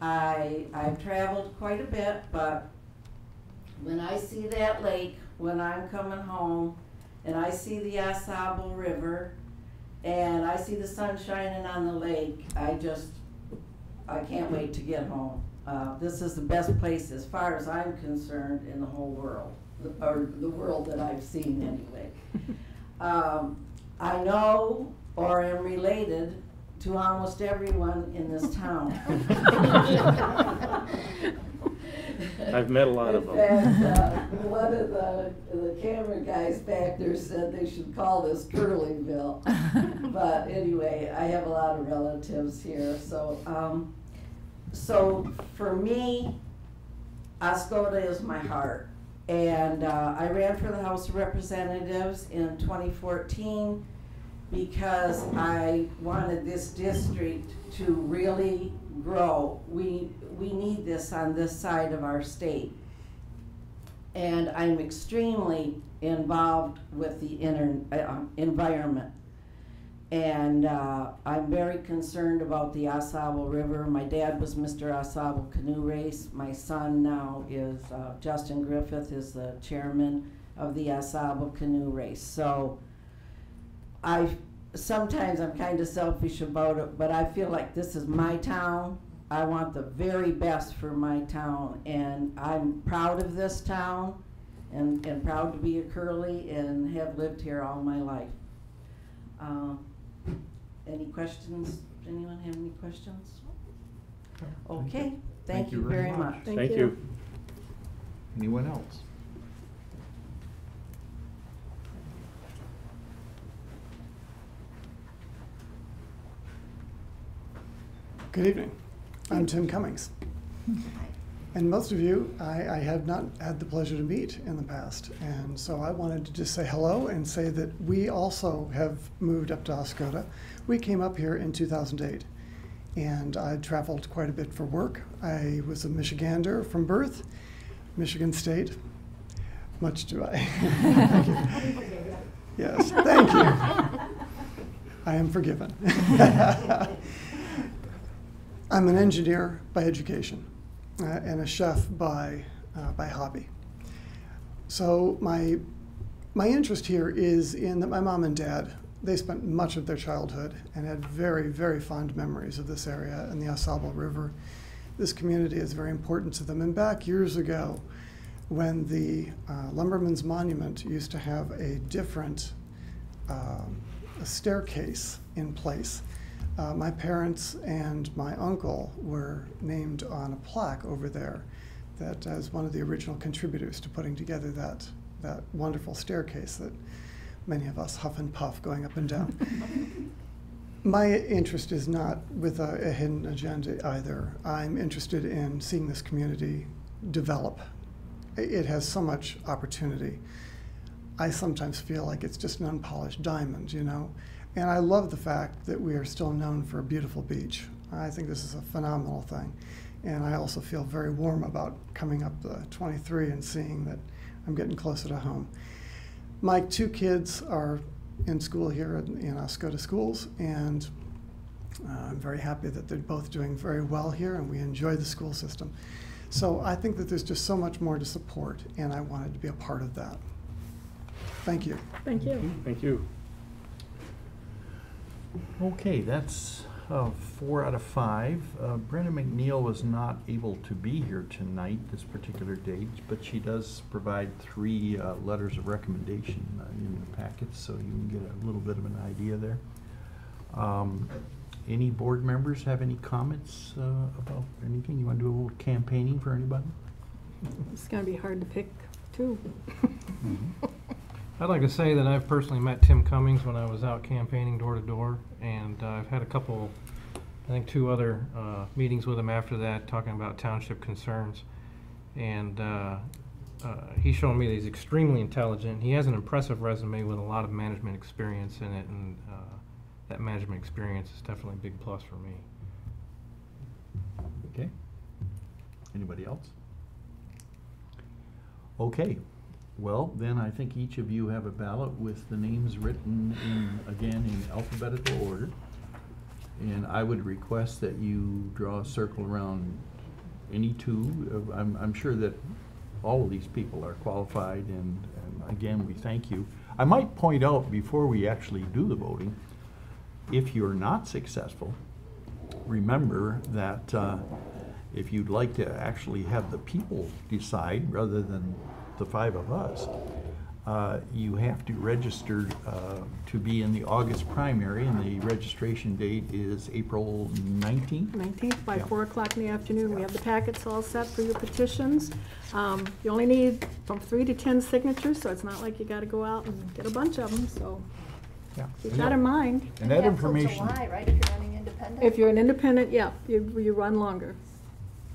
I, I've traveled quite a bit, but when I see that lake when I'm coming home and I see the AuSable River and I see the sun shining on the lake, I just, I can't wait to get home. Uh, this is the best place as far as I'm concerned in the whole world, or the world that I've seen anyway. Um, I know or am related to almost everyone in this town. I've met a lot of In them. fact, uh, one of the, the camera guys back there said they should call this Curlyville. But anyway, I have a lot of relatives here, so, um, so for me, Oscoda is my heart. And uh, I ran for the House of Representatives in 2014 because I wanted this district to really grow. We, we need this on this side of our state. And I'm extremely involved with the inter, uh, environment. And uh, I'm very concerned about the AuSable River. My dad was Mr. AuSable Canoe Race. My son now is, uh, Justin Griffith is the chairman of the AuSable Canoe Race. So I, sometimes I'm kind of selfish about it, but I feel like this is my town. I want the very best for my town, and I'm proud of this town and, and proud to be a Curley and have lived here all my life. Um, any questions? Anyone have any questions? Okay, thank you very much. Thank you. Anyone else? Good evening. I'm Tim Cummings. And most of you, I, I have not had the pleasure to meet in the past. And so I wanted to just say hello and say that we also have moved up to Oscoda. We came up here in 2008. And I traveled quite a bit for work. I was a Michigander from birth, Michigan State. Much do I. Thank. Yes, thank you. I am forgiven. I'm an engineer by education uh, and a chef by, uh, by hobby. So my, my interest here is in that my mom and dad, they spent much of their childhood and had very, very fond memories of this area and the AuSable River. This community is very important to them. And back years ago, when the uh, Lumberman's Monument used to have a different um, a staircase in place, uh, my parents and my uncle were named on a plaque over there that as one of the original contributors to putting together that, that wonderful staircase that many of us huff and puff going up and down. my interest is not with a, a hidden agenda either. I'm interested in seeing this community develop. It has so much opportunity. I sometimes feel like it's just an unpolished diamond, you know? And I love the fact that we are still known for a beautiful beach. I think this is a phenomenal thing. And I also feel very warm about coming up the 23 and seeing that I'm getting closer to home. My two kids are in school here in, in Oscoda Schools, and uh, I'm very happy that they're both doing very well here and we enjoy the school system. So I think that there's just so much more to support, and I wanted to be a part of that. Thank you. Thank you. Thank you. Okay, that's uh, four out of five. Uh, Brenda McNeil was not able to be here tonight, this particular date, but she does provide three uh, letters of recommendation uh, in the packets, so you can get a little bit of an idea there. Um, Any board members have any comments uh, about anything? You want to do a little campaigning for anybody? It's gonna be hard to pick two. I'd like to say that I've personally met Tim Cummings when I was out campaigning door to door, and uh, I've had a couple, I think two other uh, meetings with him after that, talking about township concerns. And uh, uh, he's shown me that he's extremely intelligent. He has an impressive resume with a lot of management experience in it, and uh, that management experience is definitely a big plus for me. Okay. Anybody else? Okay, well, then I think each of you have a ballot with the names written in, again, in alphabetical order. And I would request that you draw a circle around any two. I'm, I'm sure that all of these people are qualified and, and again, we thank you. I might point out before we actually do the voting, if you're not successful, remember that uh, if you'd like to actually have the people decide rather than the five of us, uh, you have to register uh, to be in the August primary, and the registration date is April 19th. 19th by Yeah. 4 o'clock in the afternoon. We have the packets all set for your petitions. Um, You only need from 3 to 10 signatures, so it's not like you gotta go out and get a bunch of them, so Yeah. keep that in mind. And that You till information. July, right, if you're running independent? If you're an independent, yeah, you, you run longer.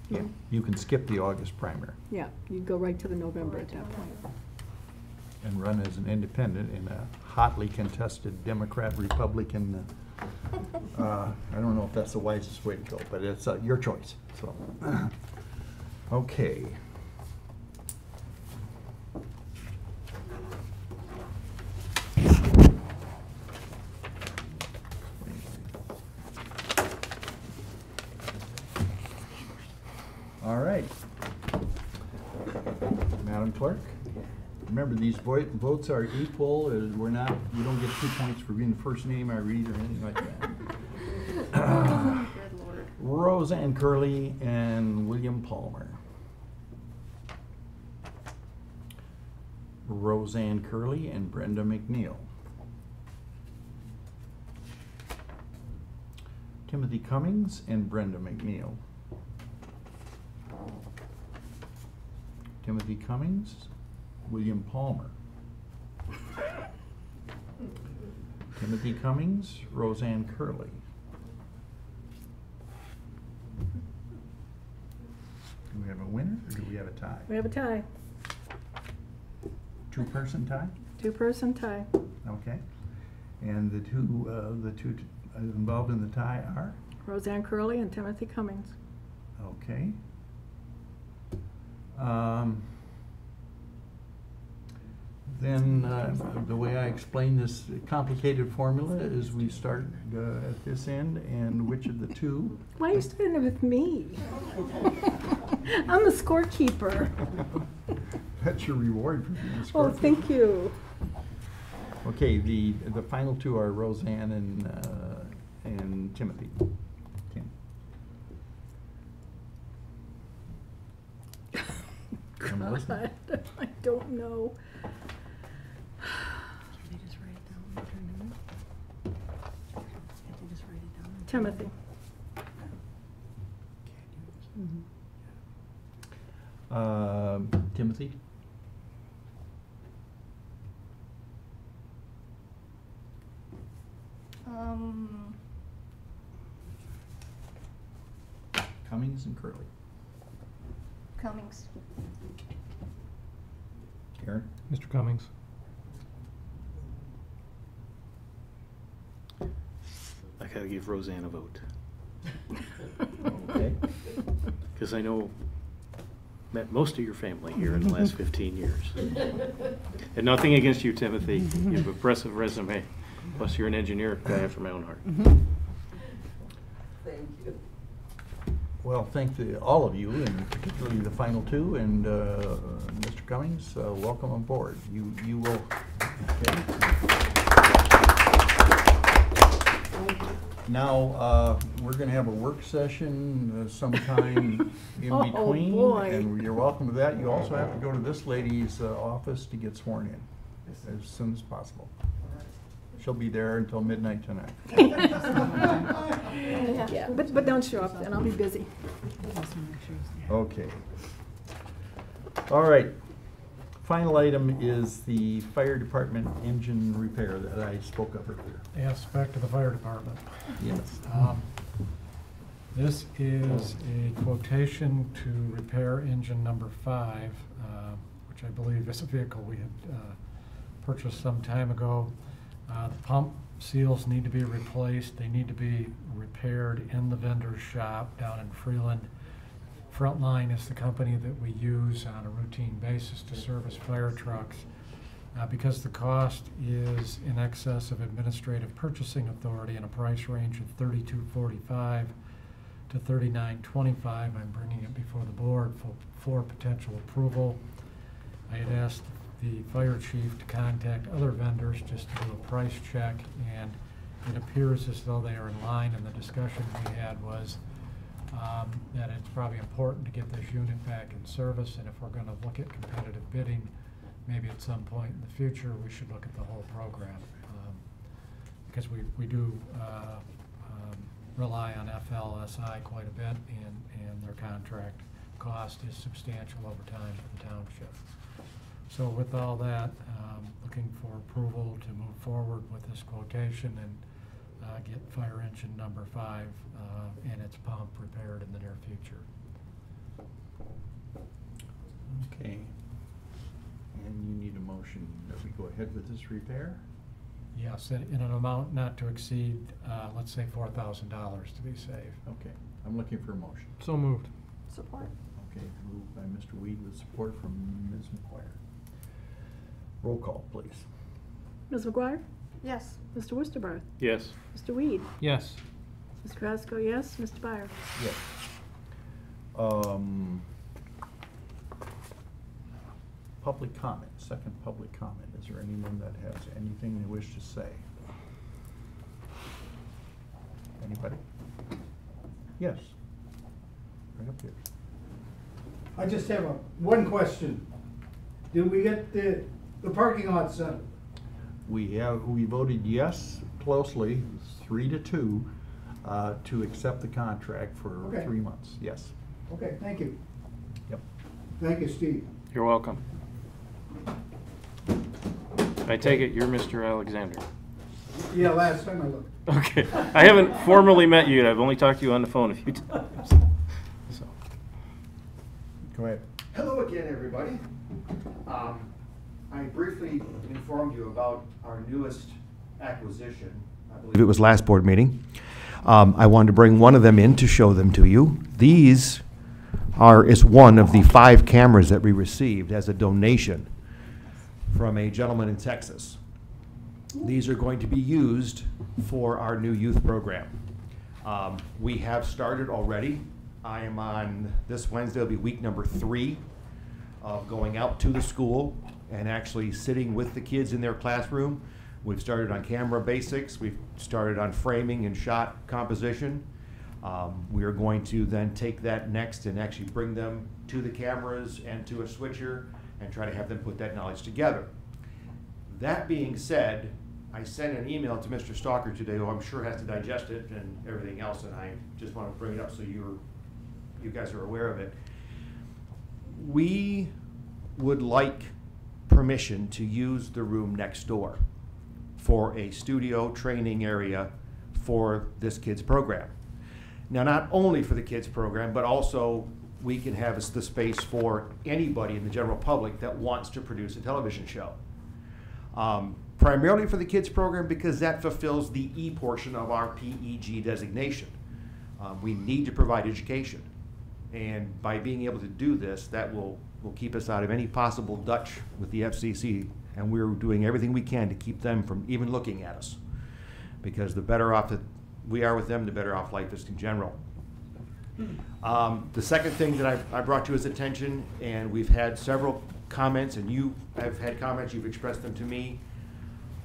Yeah, you can skip the August primary Yeah, you go right to the November at that point. and run as an independent in a hotly contested Democrat-Republican, uh, uh, I don't know if that's the wisest way to go, but it's uh, your choice, so. Okay. All right. Madam Clerk, remember, these voi- votes are equal, uh, we're not, you don't get two points for being the first name I read or anything like that. Good. Roseanne Curley and William Palmer. Roseanne Curley and Brenda McNeil. Timothy Cummings and Brenda McNeil. Timothy Cummings, William Palmer. Timothy Cummings, Roseanne Curley. Do we have a winner or do we have a tie? We have a tie, Two-person tie? two-person tie. Okay. And the two, uh, the two t- involved in the tie are? Roseanne Curley and Timothy Cummings. Okay. Um, Then, uh, the way I explain this complicated formula is we start uh, at this end, and which of the two? Why are you starting with me? I'm the scorekeeper. That's your reward for being a Oh, thank you. Okay, the, the final two are Roseanne and, uh, and Timothy. Tim. I'm listening. God, I don't know. Let me just write down turning it let me just write it down timothy. Um, Timothy? Um, Cummings and Curley. Cummings. Karen? Mr. Cummings. I gotta give Roseanne a vote. Okay. Because I know, met most of your family here in the last fifteen years. And nothing against you, Timothy. You have an impressive resume. Plus, you're an engineer, guy after my own heart. Thank you. Well, thank the, all of you, and particularly the final two, and uh, Mr. Cummings, uh, welcome aboard. You, you will, okay. Now, uh, we're gonna have a work session uh, sometime in Oh, between. boy. And you're welcome to that. You also have to go to this lady's uh, office to get sworn in as soon as possible. She'll be there until midnight tonight. Yeah, but, but don't show up then, I'll be busy. Okay. All right. Final item is the fire department engine repair that I spoke of earlier. Yes, back to the fire department. Yes. Um, This is a quotation to repair engine number five, uh, which I believe is a vehicle we had uh, purchased some time ago. Uh, The pump seals need to be replaced. They need to be repaired in the vendor's shop down in Freeland. Frontline is the company that we use on a routine basis to service fire trucks. Uh, Because the cost is in excess of administrative purchasing authority in a price range of thirty-two forty-five to thirty-nine twenty-five, I'm bringing it before the board for, for potential approval. I had asked the fire chief to contact other vendors just to do a price check, and it appears as though they are in line, and the discussion we had was um, that it's probably important to get this unit back in service, and if we're gonna look at competitive bidding, maybe at some point in the future, we should look at the whole program. um, Because we, we do, uh, um, rely on FLSI quite a bit, and, and their contract cost is substantial over time for the township. So with all that, um, looking for approval to move forward with this quotation and uh, get fire engine number five uh, and its pump repaired in the near future. Okay. And you need a motion that we go ahead with this repair? Yes, in in an amount not to exceed, uh, let's say $4,000 to be safe. Okay, I'm looking for a motion. So moved. Support. Okay, moved by Mr. Weed with support from Ms. McGuire. Roll call, please. Ms. McGuire? Yes. Mr. Wusterbarth? Yes. Mr. Weed? Yes. Ms. Carrasco, yes. Mr. Byer? Yes. Um, Public comment, second public comment. Is there anyone that has anything they wish to say? Anybody? Yes. Right up here. I just have a, one question. Did we get the, the parking lot settled? We have, we voted yes closely, three to two, uh, to accept the contract for Okay. three months. Yes. Okay, thank you. Yep. Thank you, Steve. You're welcome. I take it you're Mr. Alexander. Yeah, last time I looked. Okay. I haven't formally met you yet. I've only talked to you on the phone a few times. So, Go ahead. Hello again, everybody. Um, I briefly informed you about our newest acquisition. I believe it was last board meeting. Um, I wanted to bring one of them in to show them to you. These are, is one of the five cameras that we received as a donation from a gentleman in Texas. These are going to be used for our new youth program. Um, we have started already. I am on, this Wednesday will be week number three of going out to the school and actually sitting with the kids in their classroom. We've started on camera basics, we've started on framing and shot composition. Um, we are going to then take that next and actually bring them to the cameras and to a switcher and try to have them put that knowledge together. That being said, I sent an email to Mr. Stalker today, who I'm sure has to digest it and everything else, and I just want to bring it up so you're, you guys are aware of it. We would like permission to use the room next door for a studio training area for this kids program. Now, not only for the kids program, but also we can have the space for anybody in the general public that wants to produce a television show. Um, primarily for the kids program because that fulfills the E portion of our PEG designation. Um, we need to provide education. And by being able to do this, that will, will keep us out of any possible Dutch with the FCC. And we're doing everything we can to keep them from even looking at us. Because the better off that we are with them, the better off life is in general. Um, the second thing that I, I brought to his attention, and we've had several comments, and you have had comments, you've expressed them to me,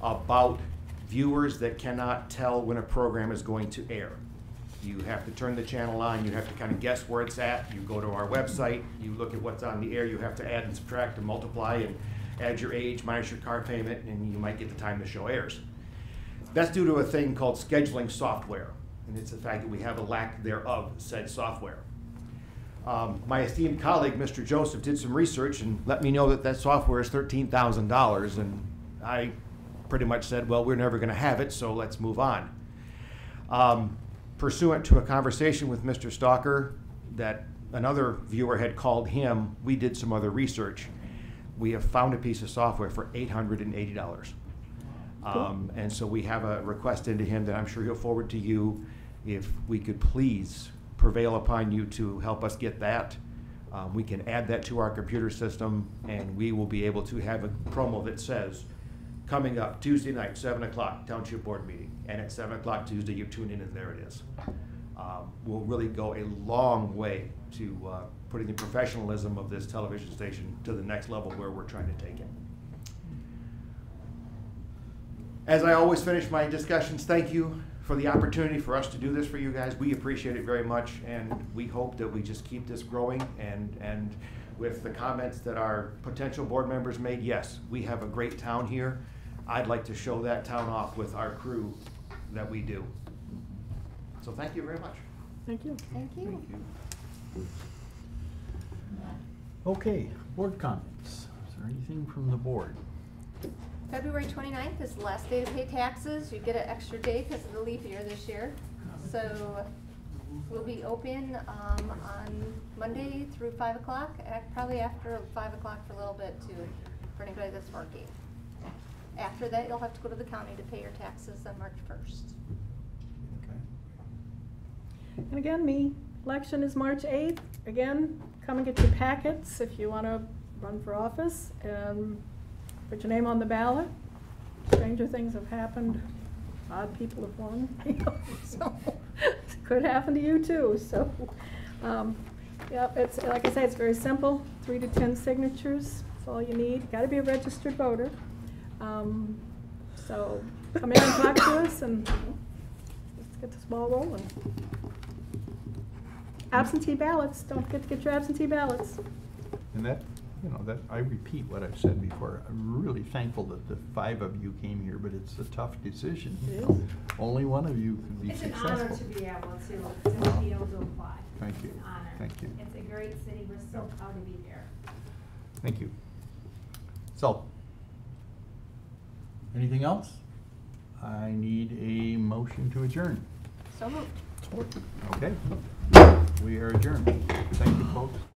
about viewers that cannot tell when a program is going to air. You have to turn the channel on, you have to kind of guess where it's at, you go to our website, you look at what's on the air, you have to add and subtract and multiply and add your age minus your car payment, and you might get the time the show airs. That's due to a thing called scheduling software, and it's the fact that we have a lack thereof said software. Um, my esteemed colleague, Mr. Joseph, did some research and let me know that that software is thirteen thousand dollars, and I pretty much said, well, we're never gonna have it, so let's move on. Um, pursuant to a conversation with Mr. Stalker that another viewer had called him, we did some other research. We have found a piece of software for eight hundred and eighty dollars. Um, and so we have a request into him that I'm sure he'll forward to you. If we could please prevail upon you to help us get that. Um, we can add that to our computer system and we will be able to have a promo that says, coming up Tuesday night, seven o'clock, township board meeting. And at seven o'clock Tuesday, you tune in and there it is. Um, will really go a long way to, uh, putting the professionalism of this television station to the next level where we're trying to take it. As I always finish my discussions, thank you for the opportunity for us to do this for you guys. We appreciate it very much, and we hope that we just keep this growing. And, and with the comments that our potential board members made, yes, we have a great town here. I'd like to show that town off with our crew that we do. So thank you very much. Thank you. Thank you. Okay, board comments. Is there anything from the board? February 29th is the last day to pay taxes. You get an extra day because of the leap year this year. So We'll be open um, on Monday through 5 o'clock, probably after 5 o'clock for a little bit too, for anybody that's working. After that, you'll have to go to the county to pay your taxes on March 1st. And again, me, election is March 8th. Again, come and get your packets if you want to run for office and put your name on the ballot. Stranger things have happened. Odd people have won, you know, so it could happen to you too, so. um, Yep, it's, like I say, it's very simple, three to 10 signatures, that's all you need. Got to be a registered voter. Um, So come in and talk to us and let's get this ball rolling. Absentee ballots, don't forget to get your absentee ballots. And that, you know, that, I repeat what I've said before, I'm really thankful that the five of you came here, but it's a tough decision. you It know. is. Only one of you could be It's an successful. honor to be able to, to be able to apply. Thank you. It's an honor. Thank you. It's a great city, we're so Yeah. proud to be here. Thank you. So, anything else? I need a motion to adjourn. So moved. Okay. We are adjourned. Thank you, folks.